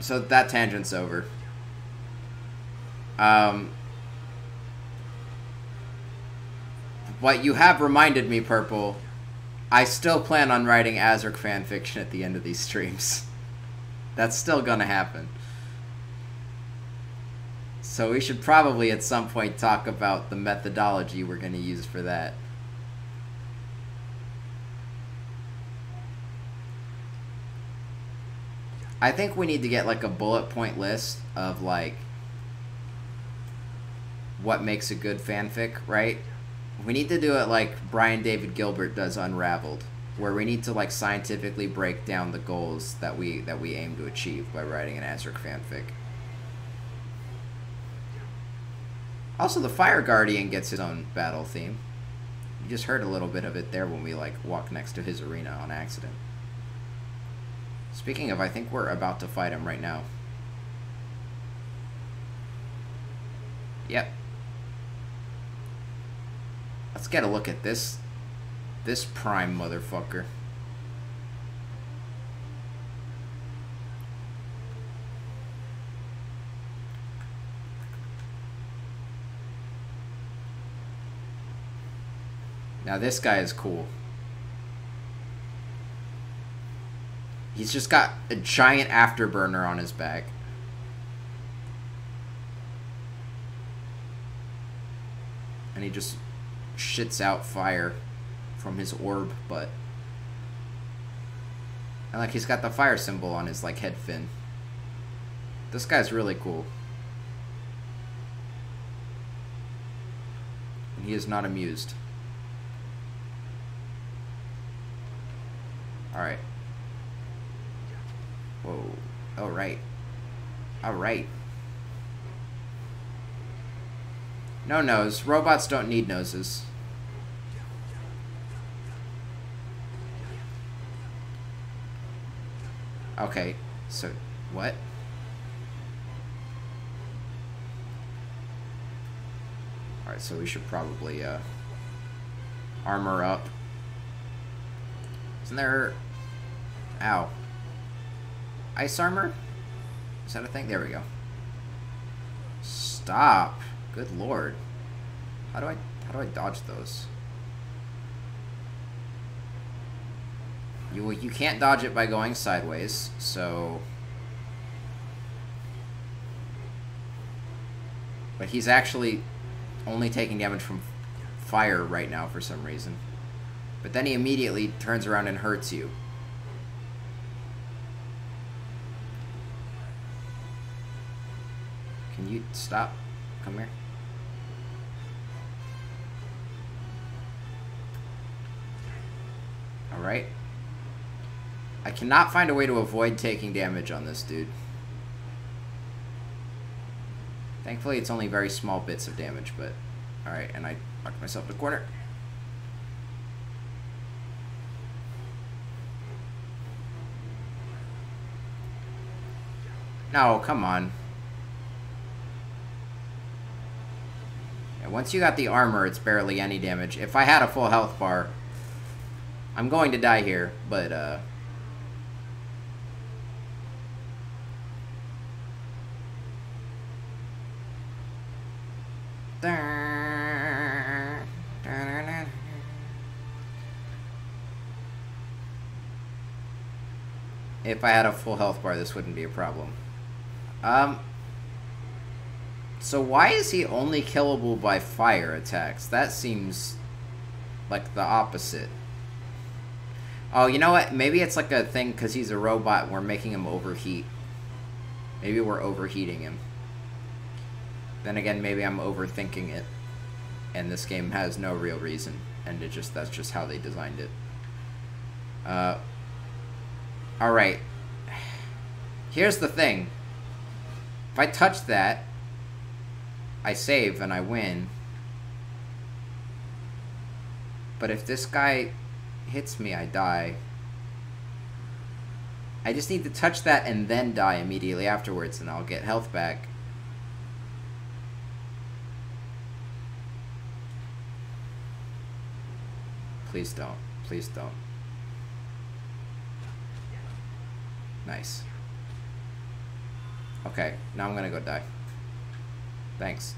So that tangent's over. Um... What you have reminded me, Purple, I still plan on writing Azurik fanfiction at the end of these streams. That's still gonna happen. So we should probably at some point talk about the methodology we're going to use for that. I think we need to get like a bullet point list of like what makes a good fanfic, right? We need to do it like Brian David Gilbert does Unraveled, where we need to like scientifically break down the goals that we that we aim to achieve by writing an Azurik fanfic. Also, the Fire Guardian gets his own battle theme. You just heard a little bit of it there when we like walked next to his arena on accident. Speaking of, I think we're about to fight him right now. Yep. Let's get a look at this this prime motherfucker. Now this guy is cool. He's just got a giant afterburner on his back. And he just shits out fire from his orb, but and like he's got the fire symbol on his like head fin. This guy's really cool. And he is not amused. Alright. Whoa. Alright. Alright. No nose. Robots don't need noses. Okay, so what? Alright, so we should probably uh, armor up. Isn't there... Ow. Ice armor? Is that a thing? There we go. Stop. Good lord. How do I how do I dodge those? You you can't dodge it by going sideways, so But he's actually only taking damage from fire right now for some reason. But then he immediately turns around and hurts you. Can you stop? Come here. Alright. I cannot find a way to avoid taking damage on this dude. Thankfully, it's only very small bits of damage, but... Alright, and I locked myself in a corner. No, come on. Once you got the armor, it's barely any damage. If I had a full health bar, I'm going to die here, but, uh... If I had a full health bar, this wouldn't be a problem. Um, so why is he only killable by fire attacks? That seems like the opposite. Oh, you know what? Maybe it's like a thing because he's a robot. We're making him overheat. Maybe we're overheating him. Then again, maybe I'm overthinking it. And this game has no real reason. And it just that's just how they designed it. Uh, Alright. Here's the thing. If I touch that, I save and I win. But if this guy hits me, I die. I just need to touch that and then die immediately afterwards, and I'll get health back. Please don't. Please don't. Nice. Okay, now I'm gonna go die. Thanks.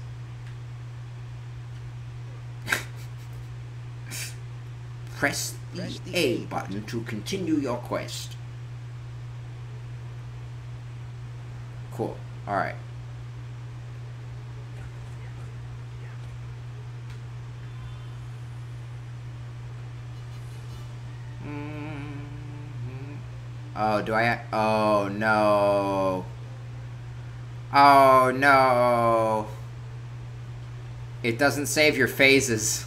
Press the, Press the A, A button to continue your quest. Cool. Alright. Mm-hmm. Oh, do I... Oh, no. Oh no. It doesn't save your phases.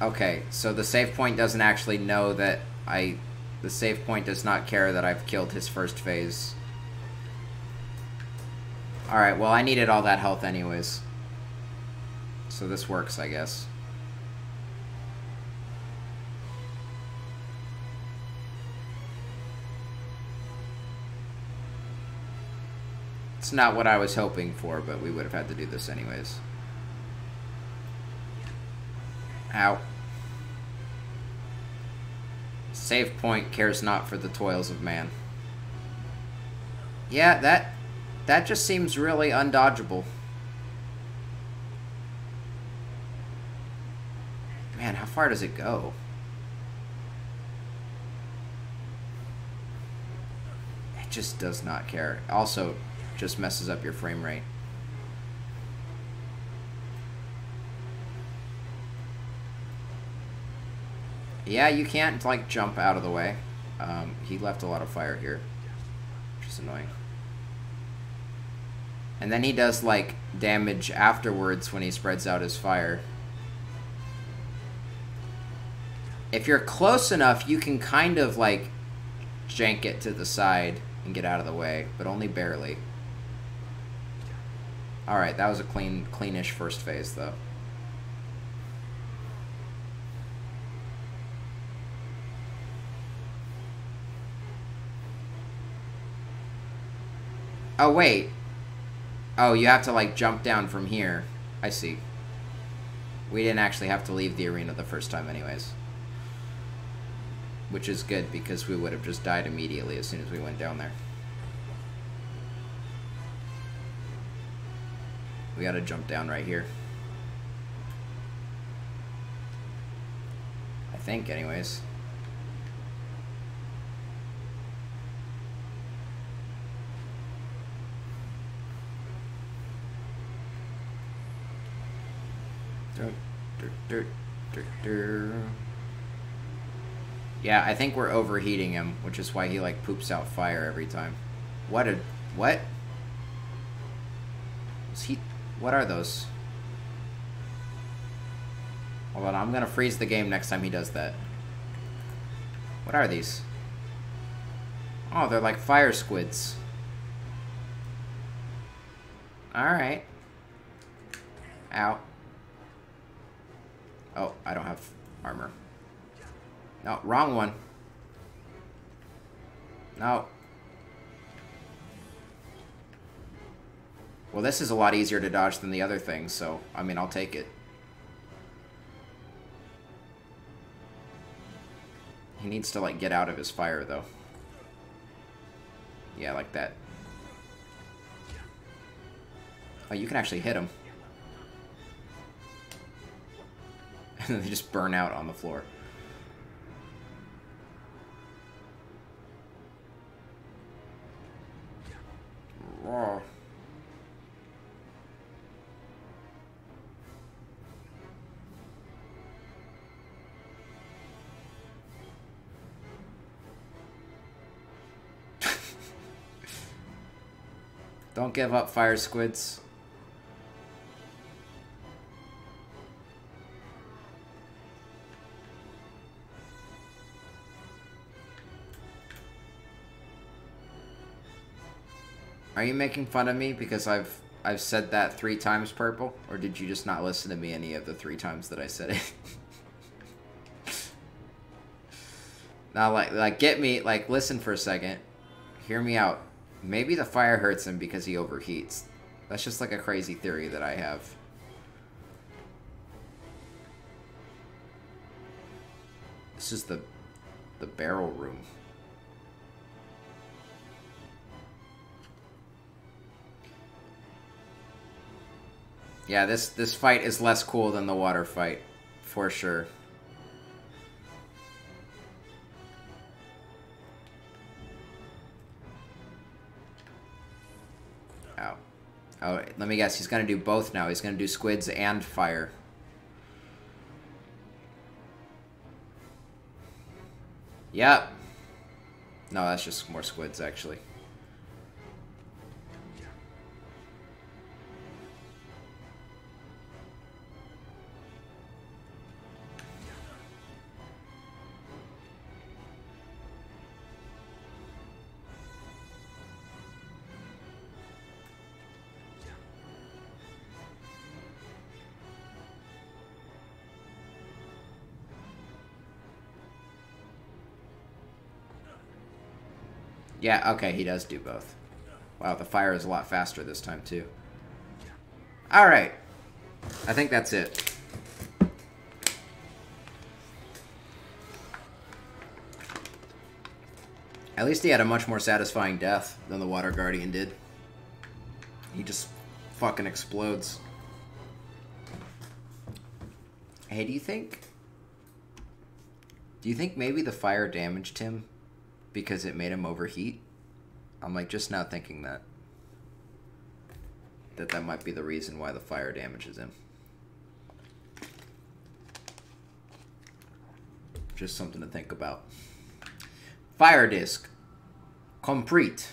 Okay, so the save point doesn't actually know that I... The save point does not care that I've killed his first phase. Alright, well I needed all that health anyways. So this works, I guess. It's not what I was hoping for, but we would have had to do this anyways. Ow. Save point cares not for the toils of man. Yeah, that that just seems really undodgeable. Man, how far does it go? It just does not care. Also, just messes up your frame rate. Yeah, you can't, like, jump out of the way. Um, he left a lot of fire here, which is annoying. And then he does, like, damage afterwards when he spreads out his fire. If you're close enough, you can kind of, like, jank it to the side and get out of the way, but only barely. Alright, that was a clean, cleanish first phase, though. Oh, wait. Oh, you have to, like, jump down from here. I see. We didn't actually have to leave the arena the first time anyways. Which is good, because we would have just died immediately as soon as we went down there. We gotta jump down right here. I think, anyways. Yeah, I think we're overheating him, which is why he like poops out fire every time. What a what? Is he what are those? Hold on, I'm gonna freeze the game next time he does that. What are these? Oh, they're like fire squids. Alright. Ow. Oh, I don't have armor. No, wrong one. No. Well, this is a lot easier to dodge than the other things, so, I mean, I'll take it. He needs to, like, get out of his fire, though. Yeah, like that. Oh, you can actually hit him. And then they just burn out on the floor. Don't give up, fire squids. Are you making fun of me because I've I've said that three times purple? Or did you just not listen to me any of the three times that I said it? now like like get me like listen for a second. Hear me out. Maybe the fire hurts him because he overheats. That's just like a crazy theory that I have. This is the the barrel room. Yeah, this this fight is less cool than the water fight, for sure. Oh, let me guess. He's going to do both now. He's going to do squids and fire. Yep. No, that's just more squids, actually. Yeah, okay, he does do both. Wow, the fire is a lot faster this time, too. Alright. I think that's it. At least he had a much more satisfying death than the Water Guardian did. He just fucking explodes. Hey, do you think... Do you think maybe the fire damaged him because it made him overheat? I'm like just now thinking that. That that might be the reason why the fire damages him. Just something to think about. Fire disc. Complete.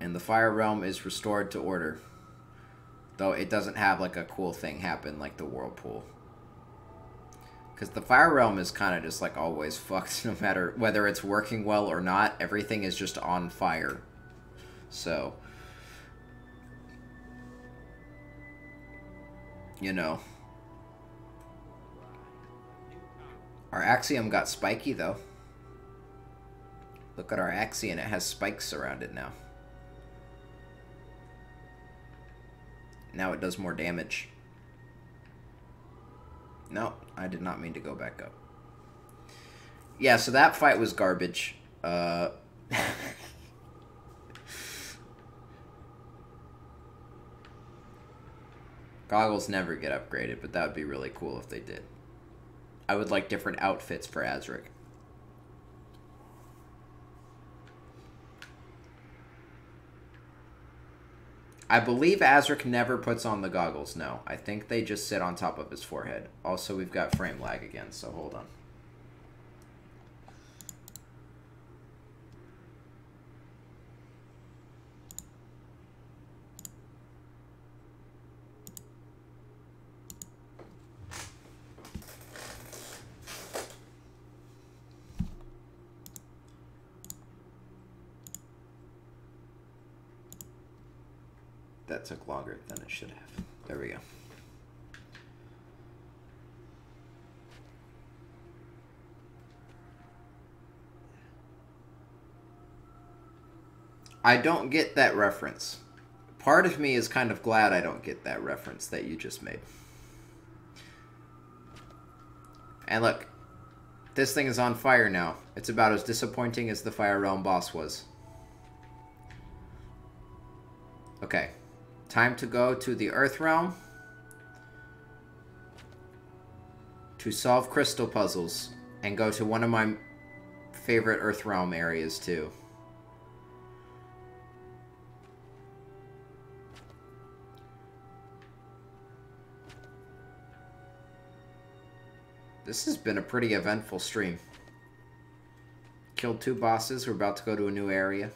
And the fire realm is restored to order. Though it doesn't have like a cool thing happen like the whirlpool. Because the fire realm is kind of just like always fucked no matter whether it's working well or not. Everything is just on fire. So. You know. Our Axiom got spiky, though. Look at our Axiom, it has spikes around it now. Now it does more damage. No, I did not mean to go back up. Yeah, so that fight was garbage. Uh... Goggles never get upgraded, but that would be really cool if they did. I would like different outfits for Azurik. I believe Azurik never puts on the goggles, no. I think they just sit on top of his forehead. Also, we've got frame lag again, so hold on. That took longer than it should have. There we go. I don't get that reference. Part of me is kind of glad I don't get that reference that you just made. And look, this thing is on fire now. It's about as disappointing as the Fire Realm boss was. Okay. Time to go to the Earth Realm to solve crystal puzzles and go to one of my favorite Earth Realm areas too. This has been a pretty eventful stream. Killed two bosses. We're about to go to a new area.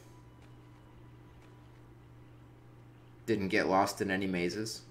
Didn't get lost in any mazes.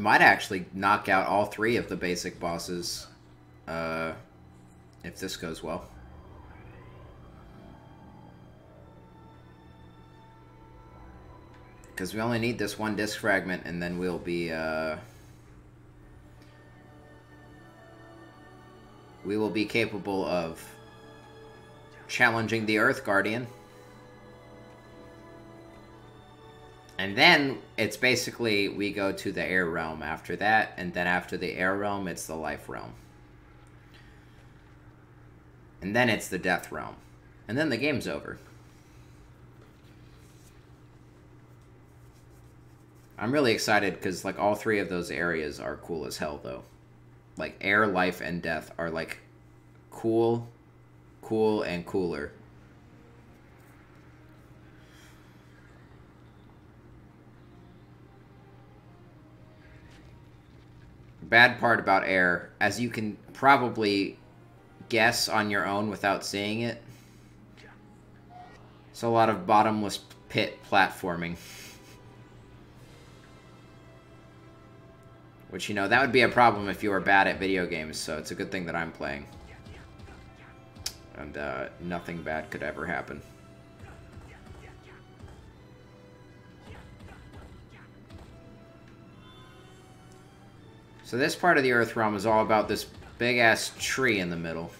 We might actually knock out all three of the basic bosses uh, if this goes well. Because we only need this one disc fragment and then we'll be... Uh, we will be capable of challenging the Earth Guardian. And then it's basically we go to the air realm after that, and then after the air realm, it's the life realm. And then it's the death realm. And then the game's over. I'm really excited because like all three of those areas are cool as hell though. Like air, life, and death are like cool, cool, and cooler bad part about air, as you can probably guess on your own without seeing it. It's a lot of bottomless pit platforming. Which, you know, that would be a problem if you were bad at video games, so it's a good thing that I'm playing. And uh, nothing bad could ever happen. So this part of the Earth Realm is all about this big-ass tree in the middle.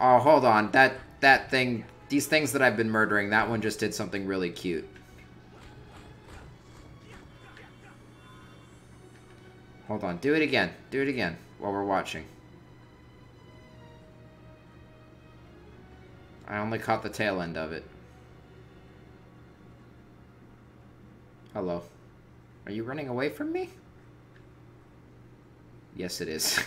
Oh, hold on. That that thing, these things that I've been murdering, that one just did something really cute. Hold on. Do it again. Do it again while we're watching. I only caught the tail end of it. Hello. Are you running away from me? Yes, it is.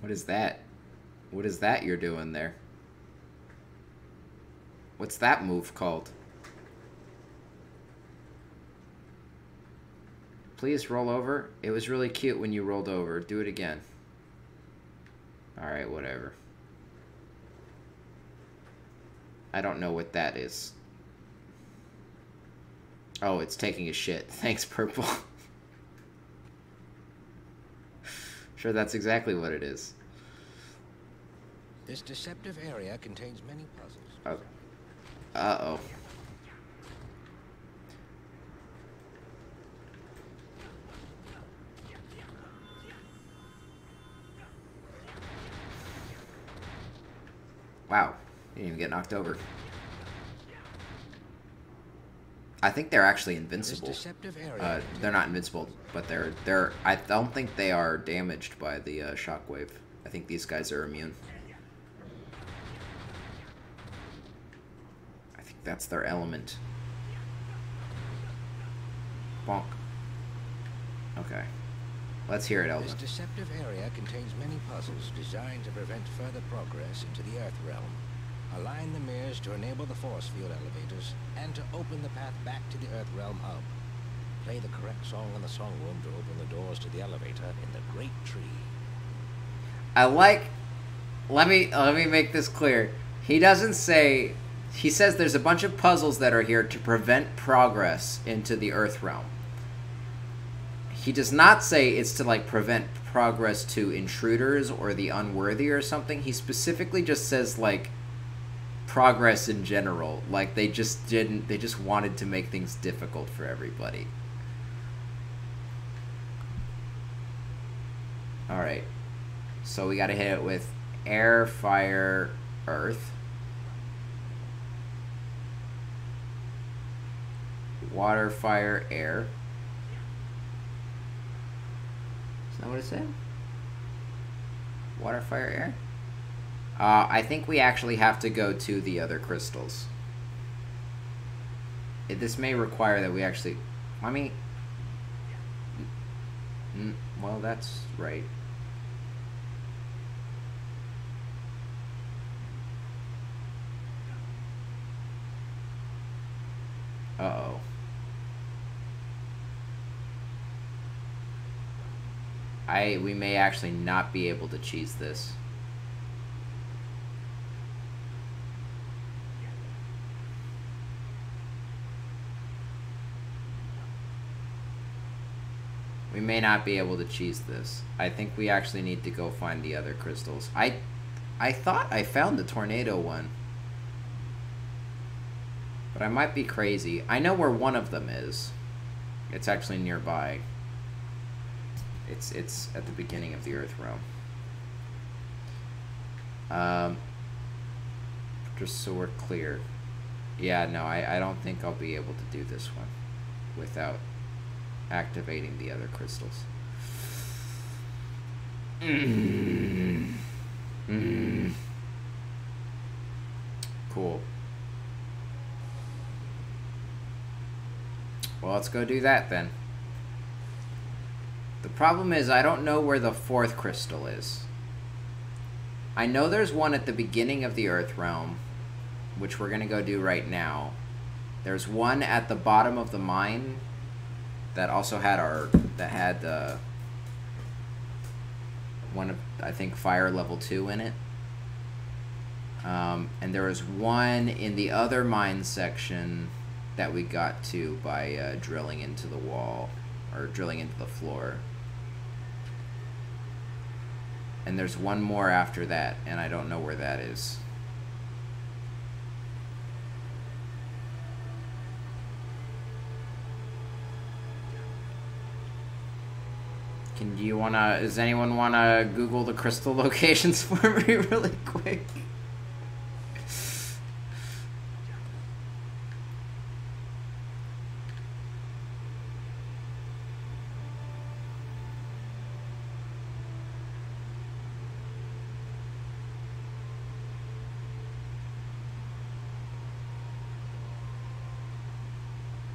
what is that? What is that you're doing there? What's that move called? Please roll over. It was really cute when you rolled over. Do it again. Alright, whatever. I don't know what that is. Oh, it's taking a shit. Thanks, Purple. sure, that's exactly what it is. This deceptive area contains many puzzles. Oh. Uh-oh. Wow. Didn't even get knocked over. I think they're actually invincible. Uh, they're not invincible, but they're they're. I don't think they are damaged by the uh, shockwave. I think these guys are immune. I think that's their element. Bonk. Okay. Let's hear it, Elva. This deceptive area contains many puzzles designed to prevent further progress into the Earth realm. Align the mirrors to enable the force field elevators, and to open the path back to the Earth realm hub. Play the correct song in the song room to open the doors to the elevator in the Great Tree. I like. Let me uh, let me make this clear. He doesn't say. He says there's a bunch of puzzles that are here to prevent progress into the Earth realm. He does not say it's to like prevent progress to intruders or the unworthy or something. He specifically just says like progress in general. Like they just didn't they just wanted to make things difficult for everybody. All right. So we got to hit it with air, fire, earth. Water, fire, air. Is that what it said? Water, fire, air? Uh, I think we actually have to go to the other crystals. It, this may require that we actually... I mean... Well, that's right. Uh-oh. I we may actually not be able to cheese this. We may not be able to cheese this. I think we actually need to go find the other crystals. I I thought I found the tornado one. But I might be crazy. I know where one of them is. It's actually nearby. It's it's at the beginning of the Earth realm. Um, just so we're clear. Yeah, no, I, I don't think I'll be able to do this one without activating the other crystals. Mm. Mm. Cool. Well, let's go do that then. The problem is I don't know where the fourth crystal is. I know there's one at the beginning of the Earth realm, which we're going to go do right now. There's one at the bottom of the mine that also had our that had one of I think fire level two in it. Um, and there was one in the other mine section that we got to by uh, drilling into the wall or drilling into the floor. And there's one more after that, and I don't know where that is. Can do you wanna? Does anyone wanna Google the crystal locations for me really quick?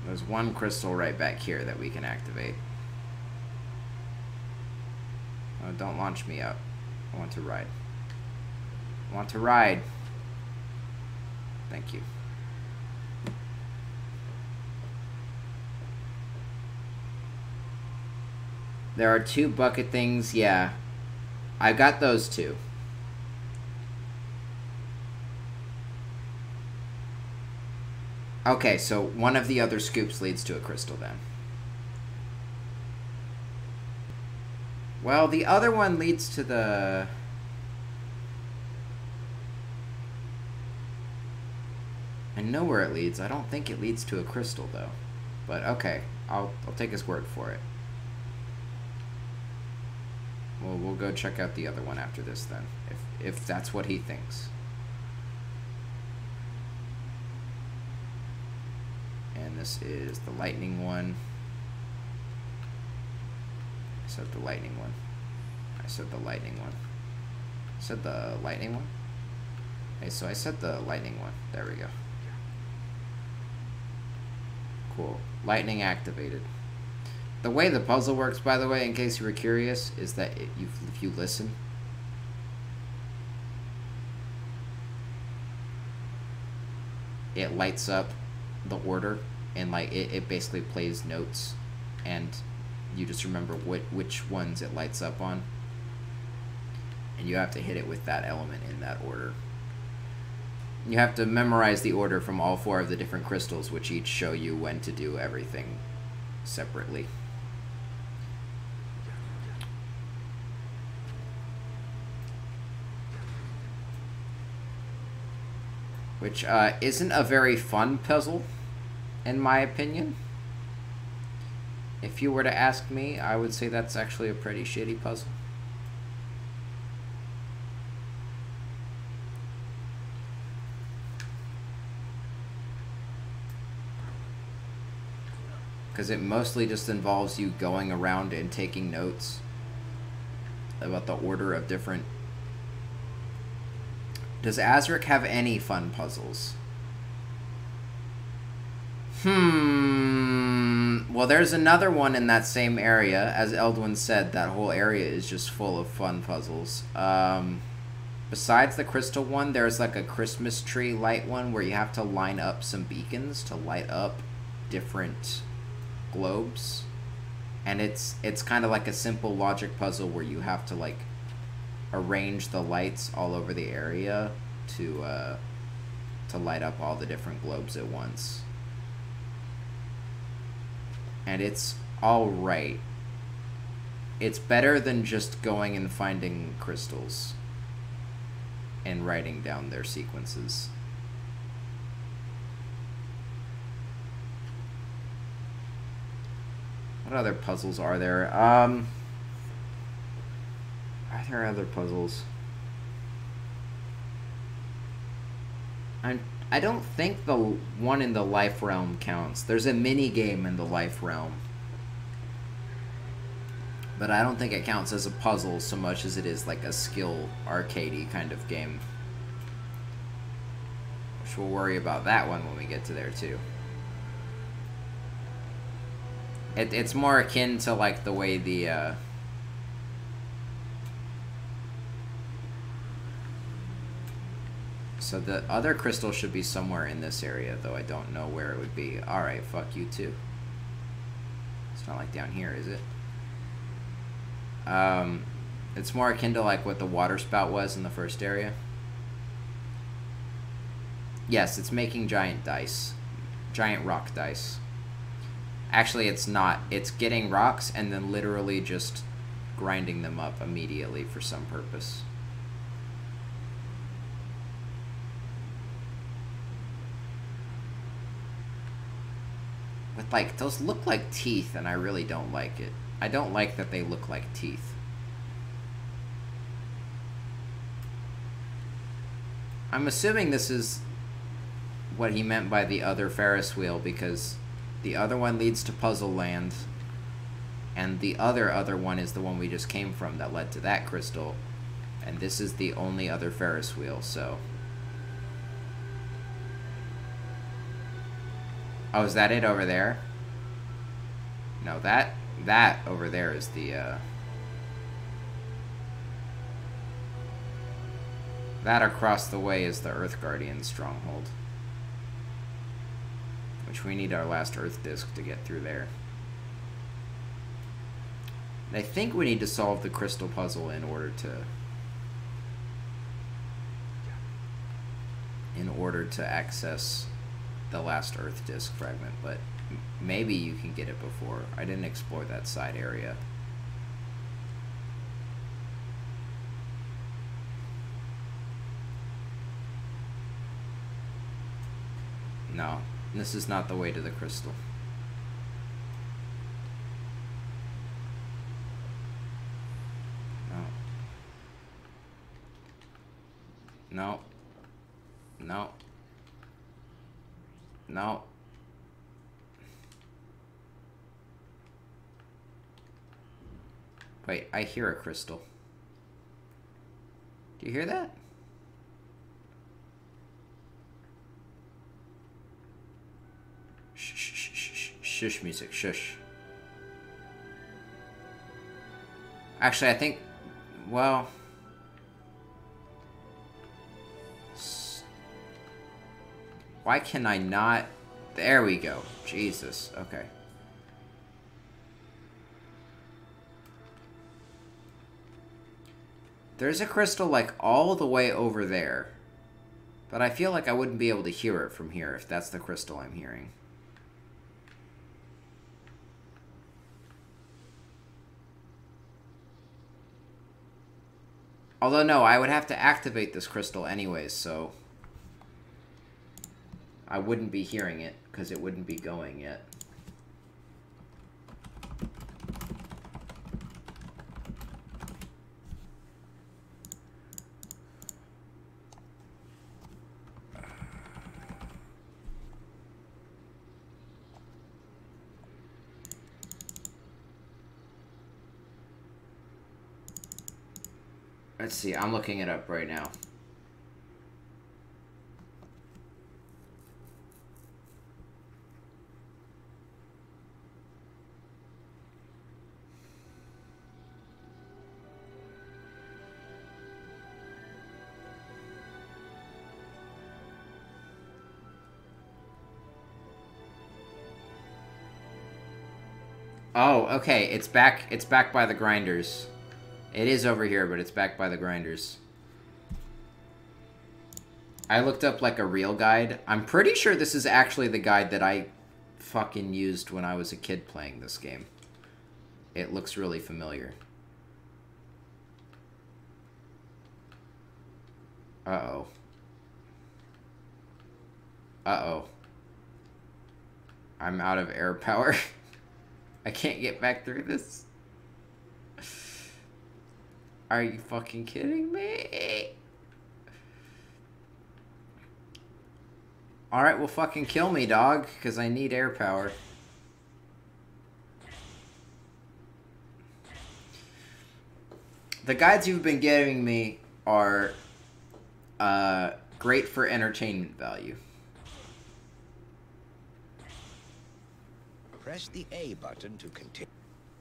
There's one crystal right back here that we can activate. Oh, don't launch me up. I want to ride. I want to ride. Thank you. There are two bucket things, yeah. I got those two. Okay, so one of the other scoops leads to a crystal then. Well, the other one leads to the... I know where it leads. I don't think it leads to a crystal, though. But, okay. I'll, I'll take his word for it. Well, we'll go check out the other one after this, then. If, if that's what he thinks. And this is the lightning one. I said the lightning one. I said the lightning one. I said the lightning one? Okay, so I said the lightning one. There we go. Cool. Lightning activated. The way the puzzle works, by the way, in case you were curious, is that it, you, if you listen, it lights up the order and like it, it basically plays notes and you just remember what which ones it lights up on. And you have to hit it with that element in that order. You have to memorize the order from all four of the different crystals which each show you when to do everything separately. Which uh, isn't a very fun puzzle in my opinion if you were to ask me, I would say that's actually a pretty shitty puzzle. Because it mostly just involves you going around and taking notes about the order of different... Does Azurik have any fun puzzles? Hmm. Well, there's another one in that same area. As Eldwin said, that whole area is just full of fun puzzles. Um, besides the crystal one, there's like a Christmas tree light one where you have to line up some beacons to light up different globes. And it's it's kind of like a simple logic puzzle where you have to like arrange the lights all over the area to uh, to light up all the different globes at once and it's alright. It's better than just going and finding crystals and writing down their sequences. What other puzzles are there? Um, are there other puzzles? I'm I don't think the one in the life realm counts. There's a mini game in the life realm. But I don't think it counts as a puzzle so much as it is like a skill arcadey kind of game. Which we'll worry about that one when we get to there too. It, it's more akin to like the way the uh, So the other crystal should be somewhere in this area, though I don't know where it would be. Alright, fuck you too. It's not like down here, is it? Um, it's more akin to like what the water spout was in the first area. Yes, it's making giant dice. Giant rock dice. Actually, it's not. It's getting rocks and then literally just grinding them up immediately for some purpose. With like, those look like teeth and I really don't like it. I don't like that they look like teeth. I'm assuming this is what he meant by the other Ferris wheel because the other one leads to Puzzle Land, and the other other one is the one we just came from that led to that crystal, and this is the only other Ferris wheel, so. Oh, is that it over there? No, that that over there is the uh That across the way is the Earth Guardian stronghold. Which we need our last Earth disk to get through there. And I think we need to solve the crystal puzzle in order to... In order to access the last Earth disk fragment, but maybe you can get it before. I didn't explore that side area. No, this is not the way to the crystal. No. No. No. No. Wait, I hear a crystal. Do you hear that? shush music, shush. Actually, I think, well... Why can I not... There we go. Jesus, okay. There's a crystal, like, all the way over there. But I feel like I wouldn't be able to hear it from here if that's the crystal I'm hearing. Although, no, I would have to activate this crystal anyways, so... I wouldn't be hearing it, because it wouldn't be going yet. Let's see, I'm looking it up right now. Okay. It's back. It's back by the grinders. It is over here, but it's back by the grinders. I looked up like a real guide. I'm pretty sure this is actually the guide that I fucking used when I was a kid playing this game. It looks really familiar. Uh-oh. Uh-oh. I'm out of air power. I can't get back through this. Are you fucking kidding me? Alright, well fucking kill me, dog, because I need air power. The guides you've been giving me are uh, great for entertainment value. Press the A button to continue.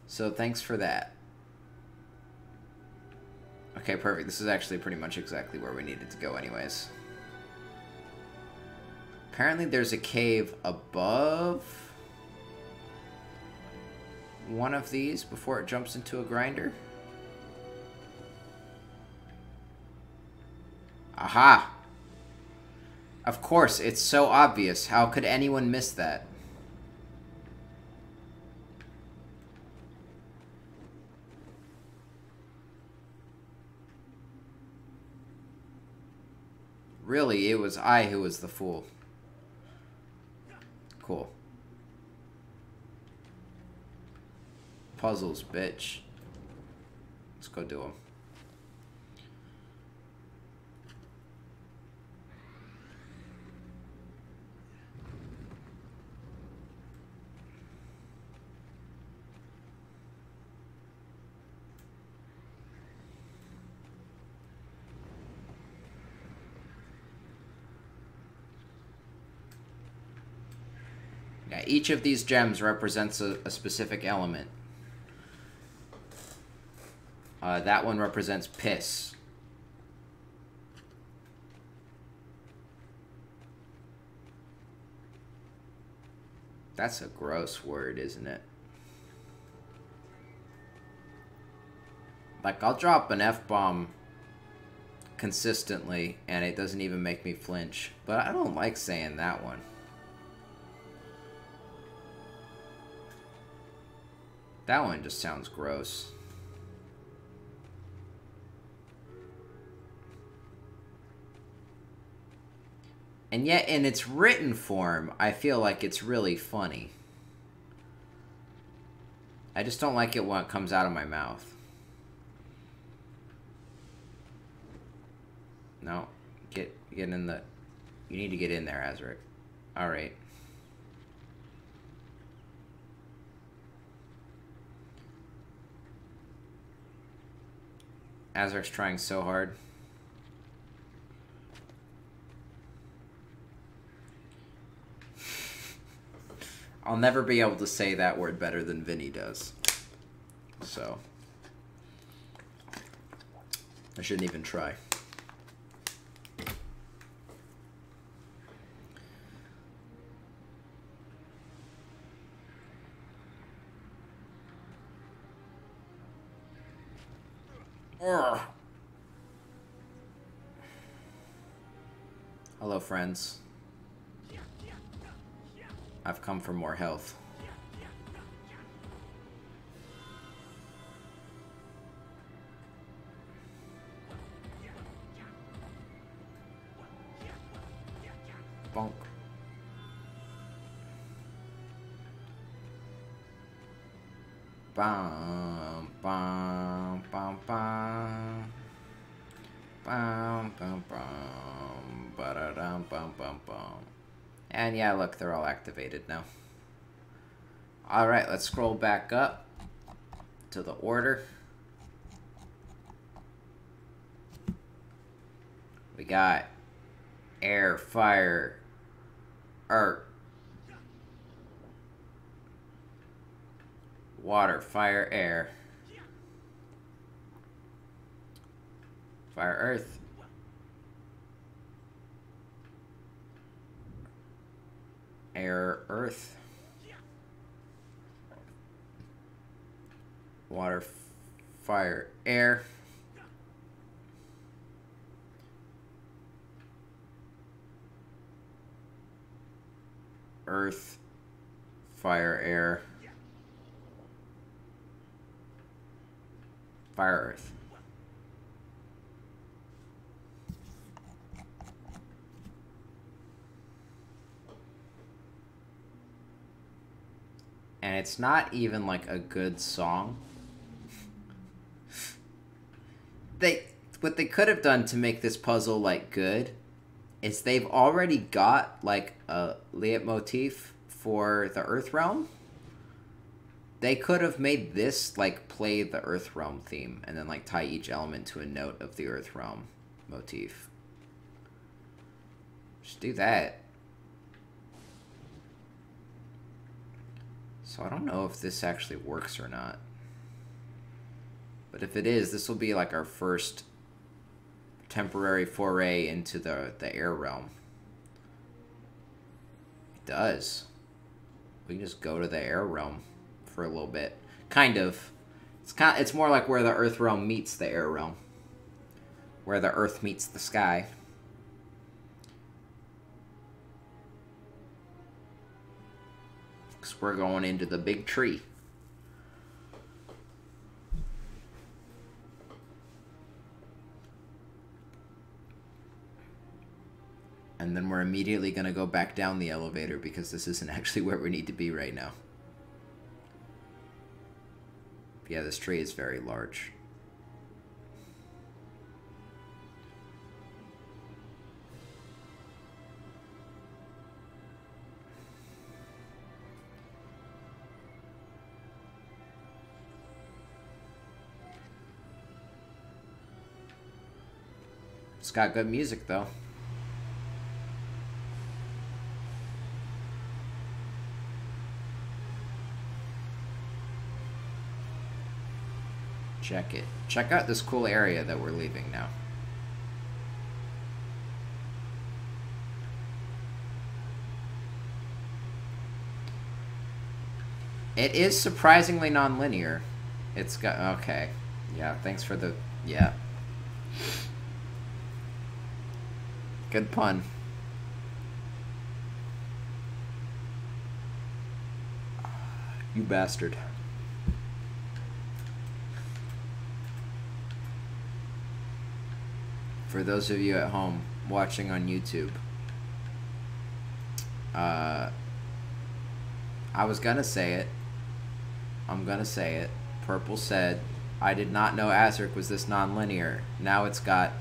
So thanks for that. Okay, perfect. This is actually pretty much exactly where we needed to go anyways. Apparently there's a cave above. one of these before it jumps into a grinder? Aha! Of course, it's so obvious. How could anyone miss that? Really, it was I who was the fool. Cool. Puzzles, bitch. Let's go do them. Yeah, each of these gems represents a, a specific element. Uh, that one represents piss. That's a gross word, isn't it? Like, I'll drop an F-bomb consistently, and it doesn't even make me flinch. But I don't like saying that one. That one just sounds gross. And yet, in its written form, I feel like it's really funny. I just don't like it when it comes out of my mouth. No. Get get in the... You need to get in there, Azurik. Alright. Azurik's trying so hard. I'll never be able to say that word better than Vinny does. So. I shouldn't even try. Hello, friends. I've come for more health. Yeah, look, they're all activated now. Alright, let's scroll back up to the order. We got air, fire, earth, water, fire, air, fire, earth, air, earth, water, fire, air. Earth, fire, air, fire, earth. and it's not even like a good song. they what they could have done to make this puzzle like good is they've already got like a leitmotif for the Earth Realm. They could have made this like play the Earth Realm theme and then like tie each element to a note of the Earth Realm motif. Just do that. So I don't know if this actually works or not. But if it is, this will be like our first temporary foray into the, the air realm. It does. We can just go to the air realm for a little bit. Kind of. It's kind. It's more like where the Earth realm meets the air realm, where the Earth meets the sky. Because we're going into the big tree. And then we're immediately going to go back down the elevator because this isn't actually where we need to be right now. Yeah, this tree is very large. It's got good music though. Check it. Check out this cool area that we're leaving now. It is surprisingly non-linear. It's got okay. Yeah, thanks for the yeah. Good pun. You bastard. For those of you at home watching on YouTube, uh, I was gonna say it. I'm gonna say it. Purple said, I did not know Azurik was this non-linear. Now it's got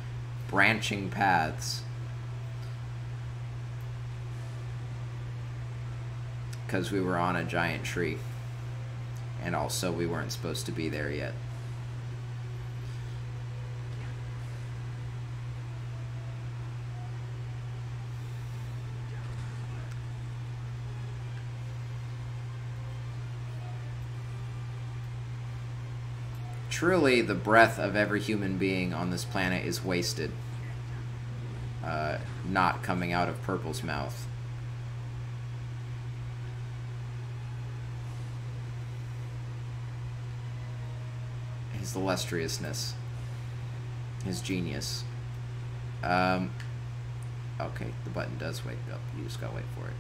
branching paths. Because we were on a giant tree. And also we weren't supposed to be there yet. Truly the breath of every human being on this planet is wasted. Uh, not coming out of Purple's mouth. His illustriousness. His genius. Um, okay, the button does wake up. You just gotta wait for it.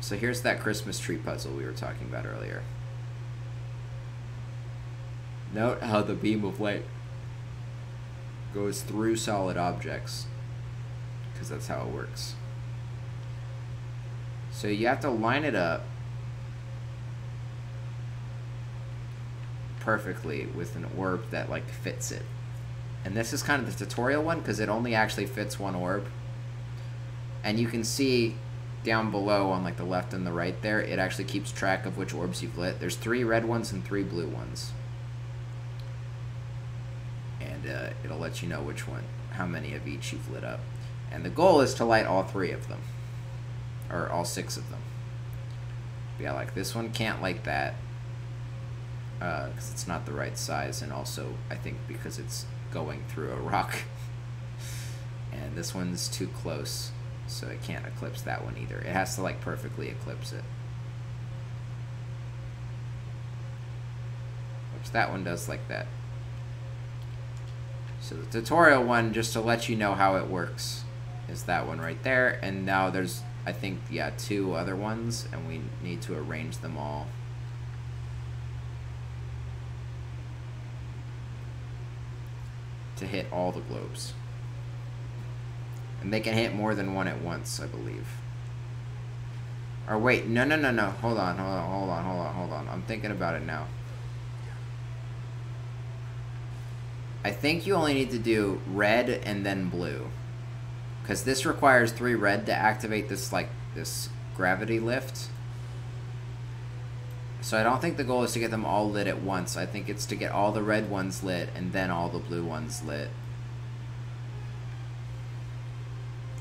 So here's that Christmas tree puzzle we were talking about earlier. Note how the beam of light goes through solid objects because that's how it works. So you have to line it up perfectly with an orb that like fits it. And this is kind of the tutorial one because it only actually fits one orb. And you can see down below on like the left and the right there, it actually keeps track of which orbs you've lit. There's three red ones and three blue ones uh, it'll let you know which one, how many of each you've lit up. And the goal is to light all three of them, or all six of them. Yeah, like this one can't light that because uh, it's not the right size, and also I think because it's going through a rock. and this one's too close, so it can't eclipse that one either. It has to like perfectly eclipse it. Which that one does like that. So the tutorial one, just to let you know how it works, is that one right there. And now there's, I think, yeah, two other ones, and we need to arrange them all. To hit all the globes. And they can hit more than one at once, I believe. Or wait, no, no, no, no. Hold on, hold on, hold on, hold on, hold on. I'm thinking about it now. I think you only need to do red and then blue. Because this requires three red to activate this, like, this gravity lift. So I don't think the goal is to get them all lit at once. I think it's to get all the red ones lit and then all the blue ones lit.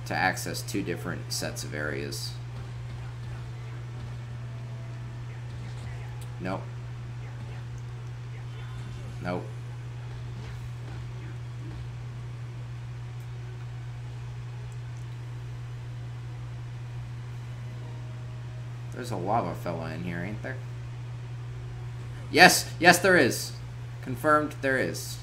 To access two different sets of areas. Nope. Nope. There's a lava fella in here, ain't there? Yes, yes there is. Confirmed there is.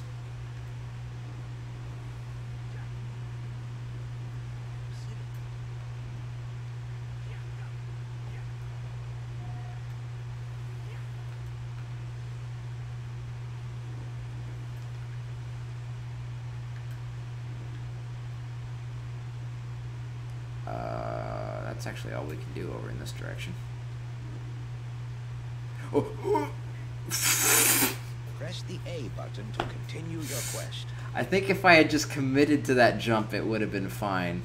Uh, that's actually all we can do over in this direction. Oh. Press the A button to continue your quest. I think if I had just committed to that jump, it would have been fine.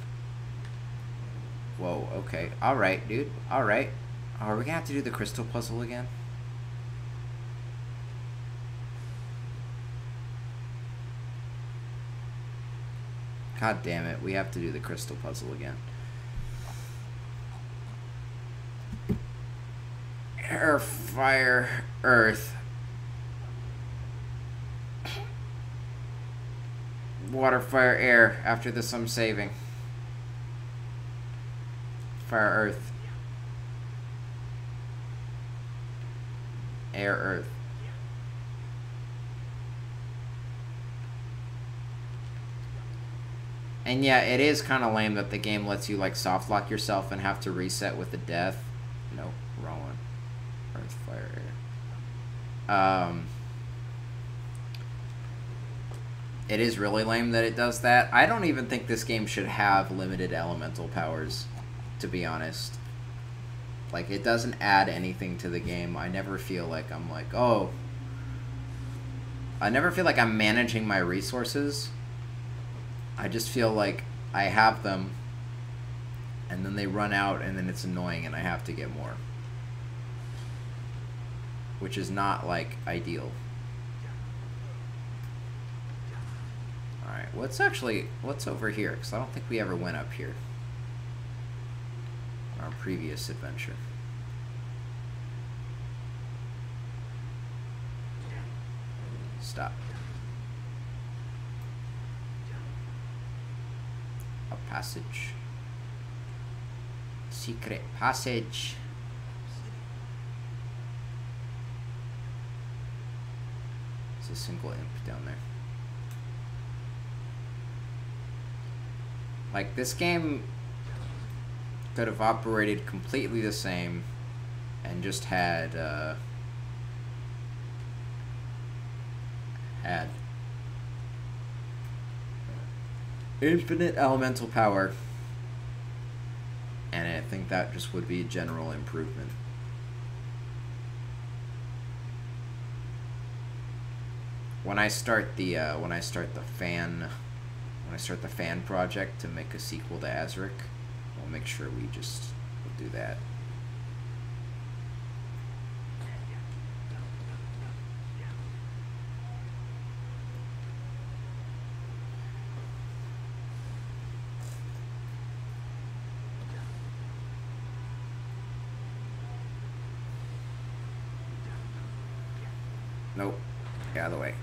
Whoa, okay. Alright, dude. Alright. Are we gonna have to do the crystal puzzle again? God damn it, we have to do the crystal puzzle again. Air, fire, earth. Water, fire, air. After this, I'm saving. Fire, earth. Air, earth. And yeah, it is kind of lame that the game lets you like soft lock yourself and have to reset with a death. Nope, wrong one. Earth, fire, air. Um, it is really lame that it does that. I don't even think this game should have limited elemental powers, to be honest. Like, it doesn't add anything to the game. I never feel like I'm like, oh. I never feel like I'm managing my resources. I just feel like I have them, and then they run out, and then it's annoying, and I have to get more. Which is not, like, ideal. Alright, what's actually, what's over here? Because I don't think we ever went up here. Our previous adventure. Stop. A passage. Secret passage. It's a single imp down there. Like, this game could have operated completely the same and just had, uh, had infinite elemental power and I think that just would be a general improvement. When I start the uh, when I start the fan when I start the fan project to make a sequel to Azurik, we'll make sure we just we'll do that. Nope. Get out of the way.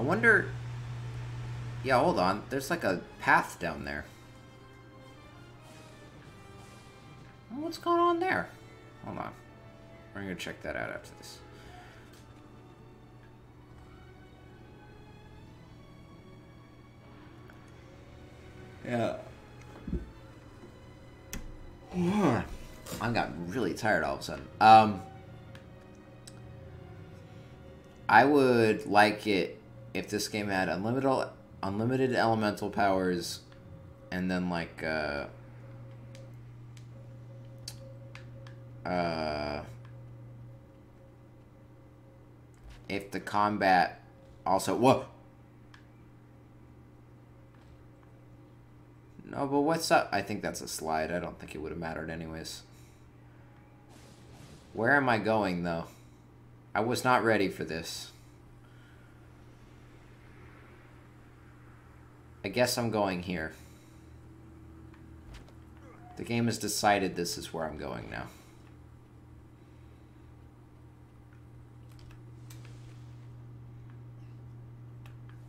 I wonder... Yeah, hold on. There's like a path down there. What's going on there? Hold on. We're gonna check that out after this. Yeah. I got really tired all of a sudden. Um, I would like it if this game had unlimited unlimited elemental powers, and then like uh, uh, if the combat also whoa. No, but what's up? I think that's a slide. I don't think it would have mattered anyways. Where am I going, though? I was not ready for this. I guess I'm going here. The game has decided this is where I'm going now.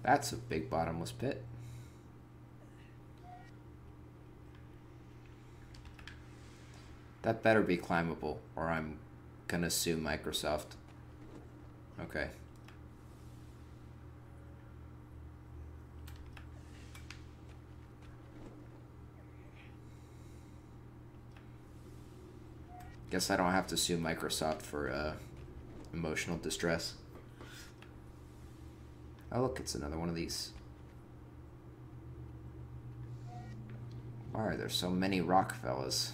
That's a big bottomless pit. That better be climbable, or I'm gonna sue Microsoft. Okay. Guess I don't have to sue Microsoft for uh, emotional distress. Oh look, it's another one of these. Why are there so many Rockfellas?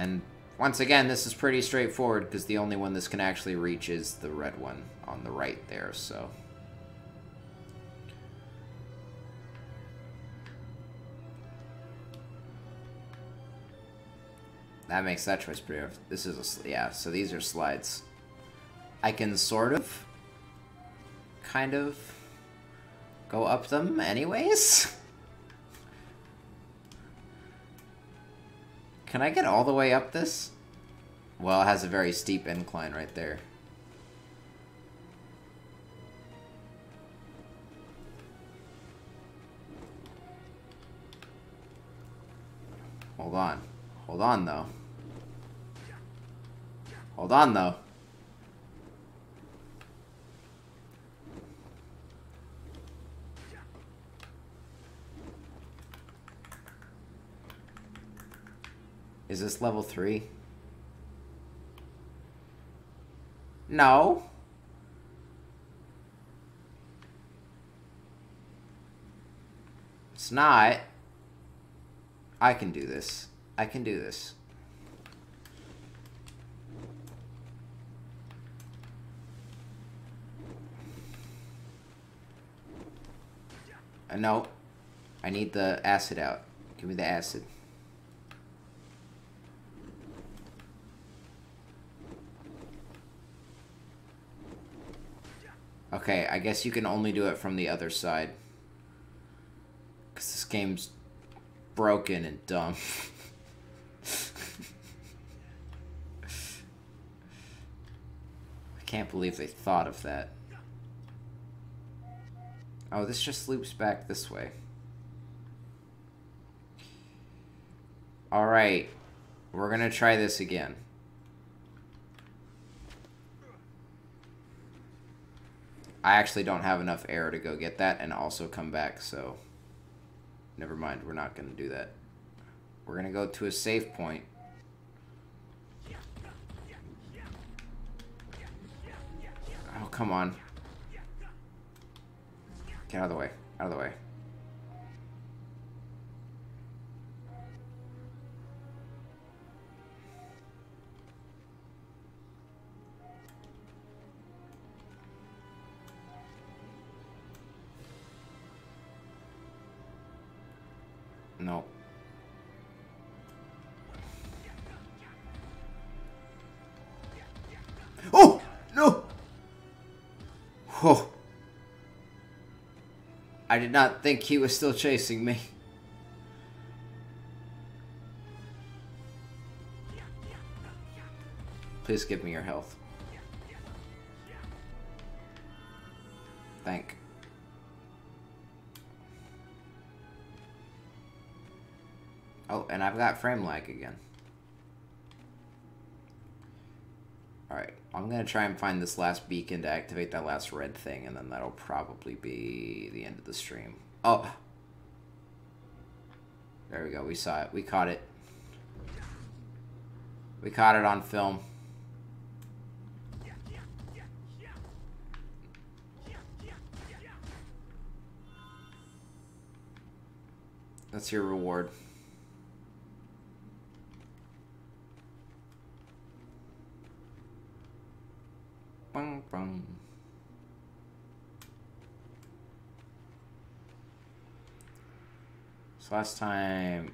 And once again, this is pretty straightforward because the only one this can actually reach is the red one on the right there, so... That makes that choice pretty rough. This is a... Yeah, so these are slides. I can sort of... Kind of... Go up them anyways? Can I get all the way up this? Well, it has a very steep incline right there. Hold on. Hold on, though. Hold on, though. Is this level 3? No. It's not. I can do this. I can do this. Uh, no. I need the acid out. Give me the acid. Okay, I guess you can only do it from the other side. Because this game's broken and dumb. I can't believe they thought of that. Oh, this just loops back this way. Alright. We're gonna try this again. I actually don't have enough air to go get that and also come back, so never mind, we're not going to do that. We're going to go to a safe point. Oh, come on. Get out of the way. Out of the way. Oh. I did not think he was still chasing me. Please give me your health. Thank. Oh, and I've got frame lag again. Alright, I'm going to try and find this last beacon to activate that last red thing, and then that'll probably be the end of the stream. Oh! There we go, we saw it. We caught it. We caught it on film. That's your reward. Bum. So last time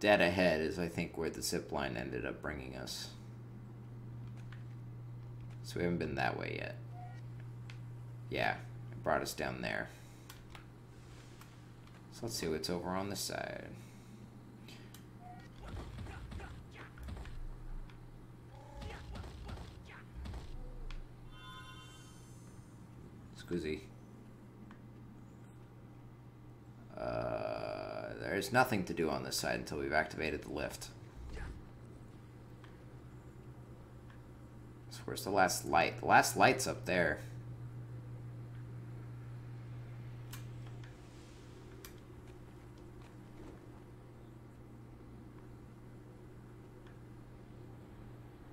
dead ahead is, I think, where the zip line ended up bringing us. So we haven't been that way yet. Yeah, it brought us down there. So let's see what's over on this side. Scusi. Uh, there's nothing to do on this side until we've activated the lift. So where's the last light? The last light's up there.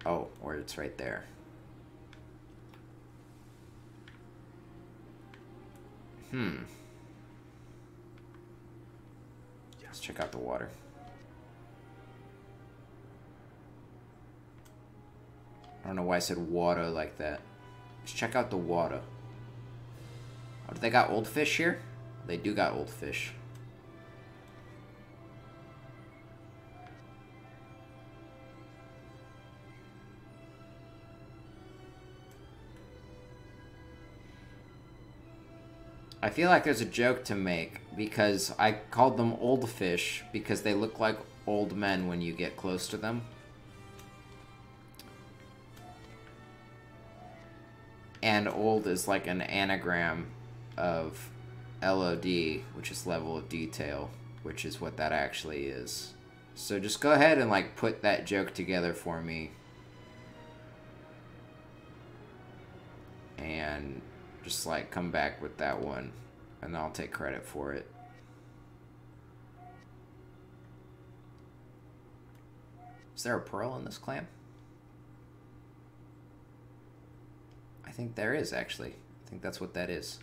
Oh, or it's right there. Hmm. Let's check out the water. I don't know why I said water like that. Let's check out the water. Oh, do they got old fish here? They do got old fish. I feel like there's a joke to make because I called them old fish because they look like old men when you get close to them. And old is like an anagram of LOD, which is level of detail, which is what that actually is. So just go ahead and like put that joke together for me. And just like come back with that one and I'll take credit for it. Is there a pearl in this clam? I think there is actually. I think that's what that is.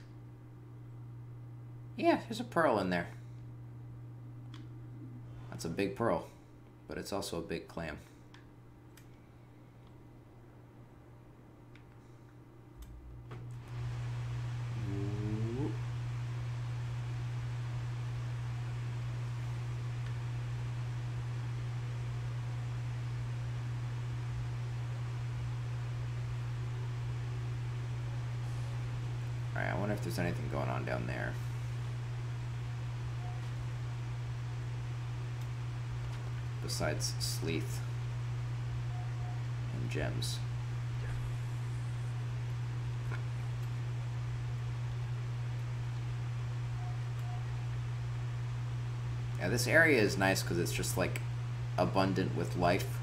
Yeah, there's a pearl in there. That's a big pearl, but it's also a big clam. if there's anything going on down there. Besides Sleeth and gems. Yeah, this area is nice because it's just like abundant with life.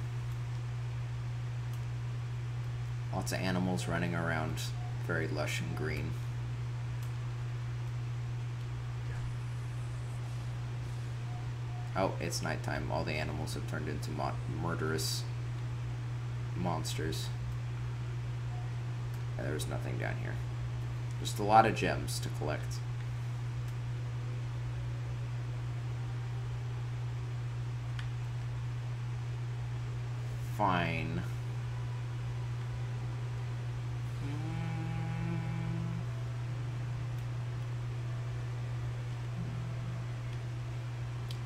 Lots of animals running around, very lush and green. Oh, it's nighttime. All the animals have turned into murderous monsters. And there's nothing down here. Just a lot of gems to collect. Fine.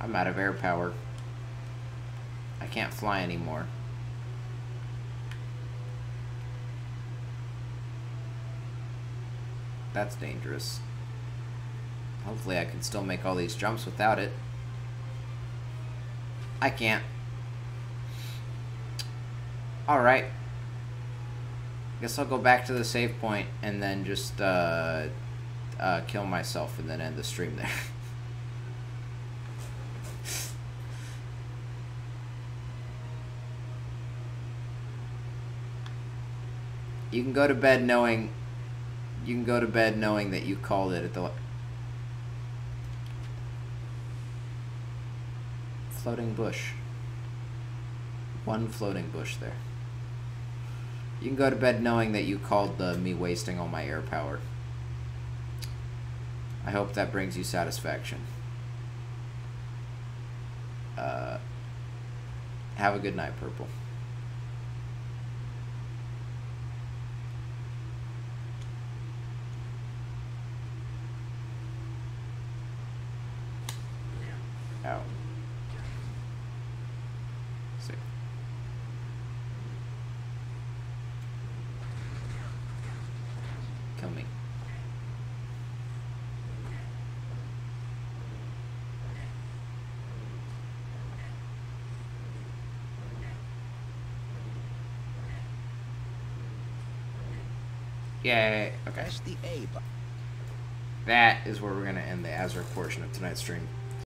I'm out of air power. I can't fly anymore. That's dangerous. Hopefully I can still make all these jumps without it. I can't. Alright. Guess I'll go back to the save point and then just uh, uh, kill myself and then end the stream there. You can go to bed knowing you can go to bed knowing that you called it at the floating bush. One floating bush there. You can go to bed knowing that you called the me wasting all my air power. I hope that brings you satisfaction. Uh, have a good night, Purple. The A button. That is where we're going to end the Azure portion of tonight's stream.